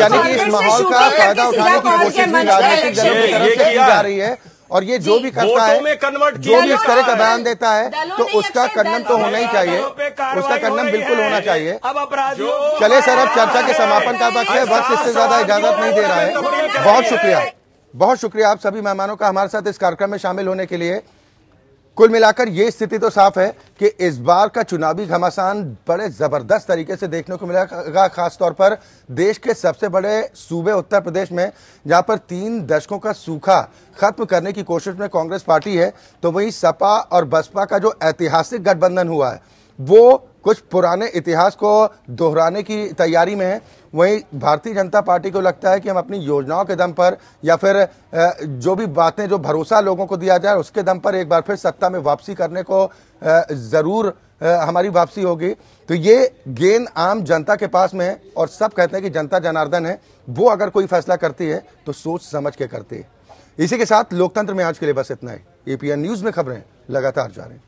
यानी कि इस माहौल का फ़ायदा उठाने की कोशिश भी पावर के राजनीतिक दलों की तरफ़ से की जा रही है। और ये जो भी करता है में जो भी इस तरह का बयान देता है तो उसका कन्नम तो होना ही चाहिए। उसका कन्नम बिल्कुल होना चाहिए। अब अपराधियों चले सर अब चर्चा के समापन का वक्त है वक्त इससे ज़्यादा इजाज़त नहीं दे रहा है। बहुत शुक्रिया। बहुत शुक्रिया आप सभी मेहमानों का हमारे साथ इस कार्यक्रम में शामिल होने के लिए। कुल मिलाकर ये स्थिति तो साफ़ है कि इस बार का चुनावी घमासान बड़े ज़बरदस्त तरीके से देखने को मिलेगा खास तौर पर देश के सबसे बड़े सूबे उत्तर प्रदेश में, जहाँ पर तीन दशकों का सूखा खत्म करने की कोशिश में कांग्रेस पार्टी है तो वहीं सपा और बसपा का जो ऐतिहासिक गठबंधन हुआ है, वो कुछ पुराने इतिहास को दोहराने की तैयारी में है। वहीं भारतीय जनता पार्टी को लगता है कि हम अपनी योजनाओं के दम पर या फिर जो भी बातें, जो भरोसा लोगों को दिया जाए, उसके दम पर एक बार फिर सत्ता में वापसी करने को ज़रूर हमारी वापसी होगी। तो ये गेंद आम जनता के पास में है और सब कहते हैं कि जनता जनार्दन है। वो अगर कोई फैसला करती है तो सोच समझ के करती है। इसी के साथ लोकतंत्र में आज के लिए बस इतना ही। एपीएन न्यूज़ में खबरें लगातार जा जारी।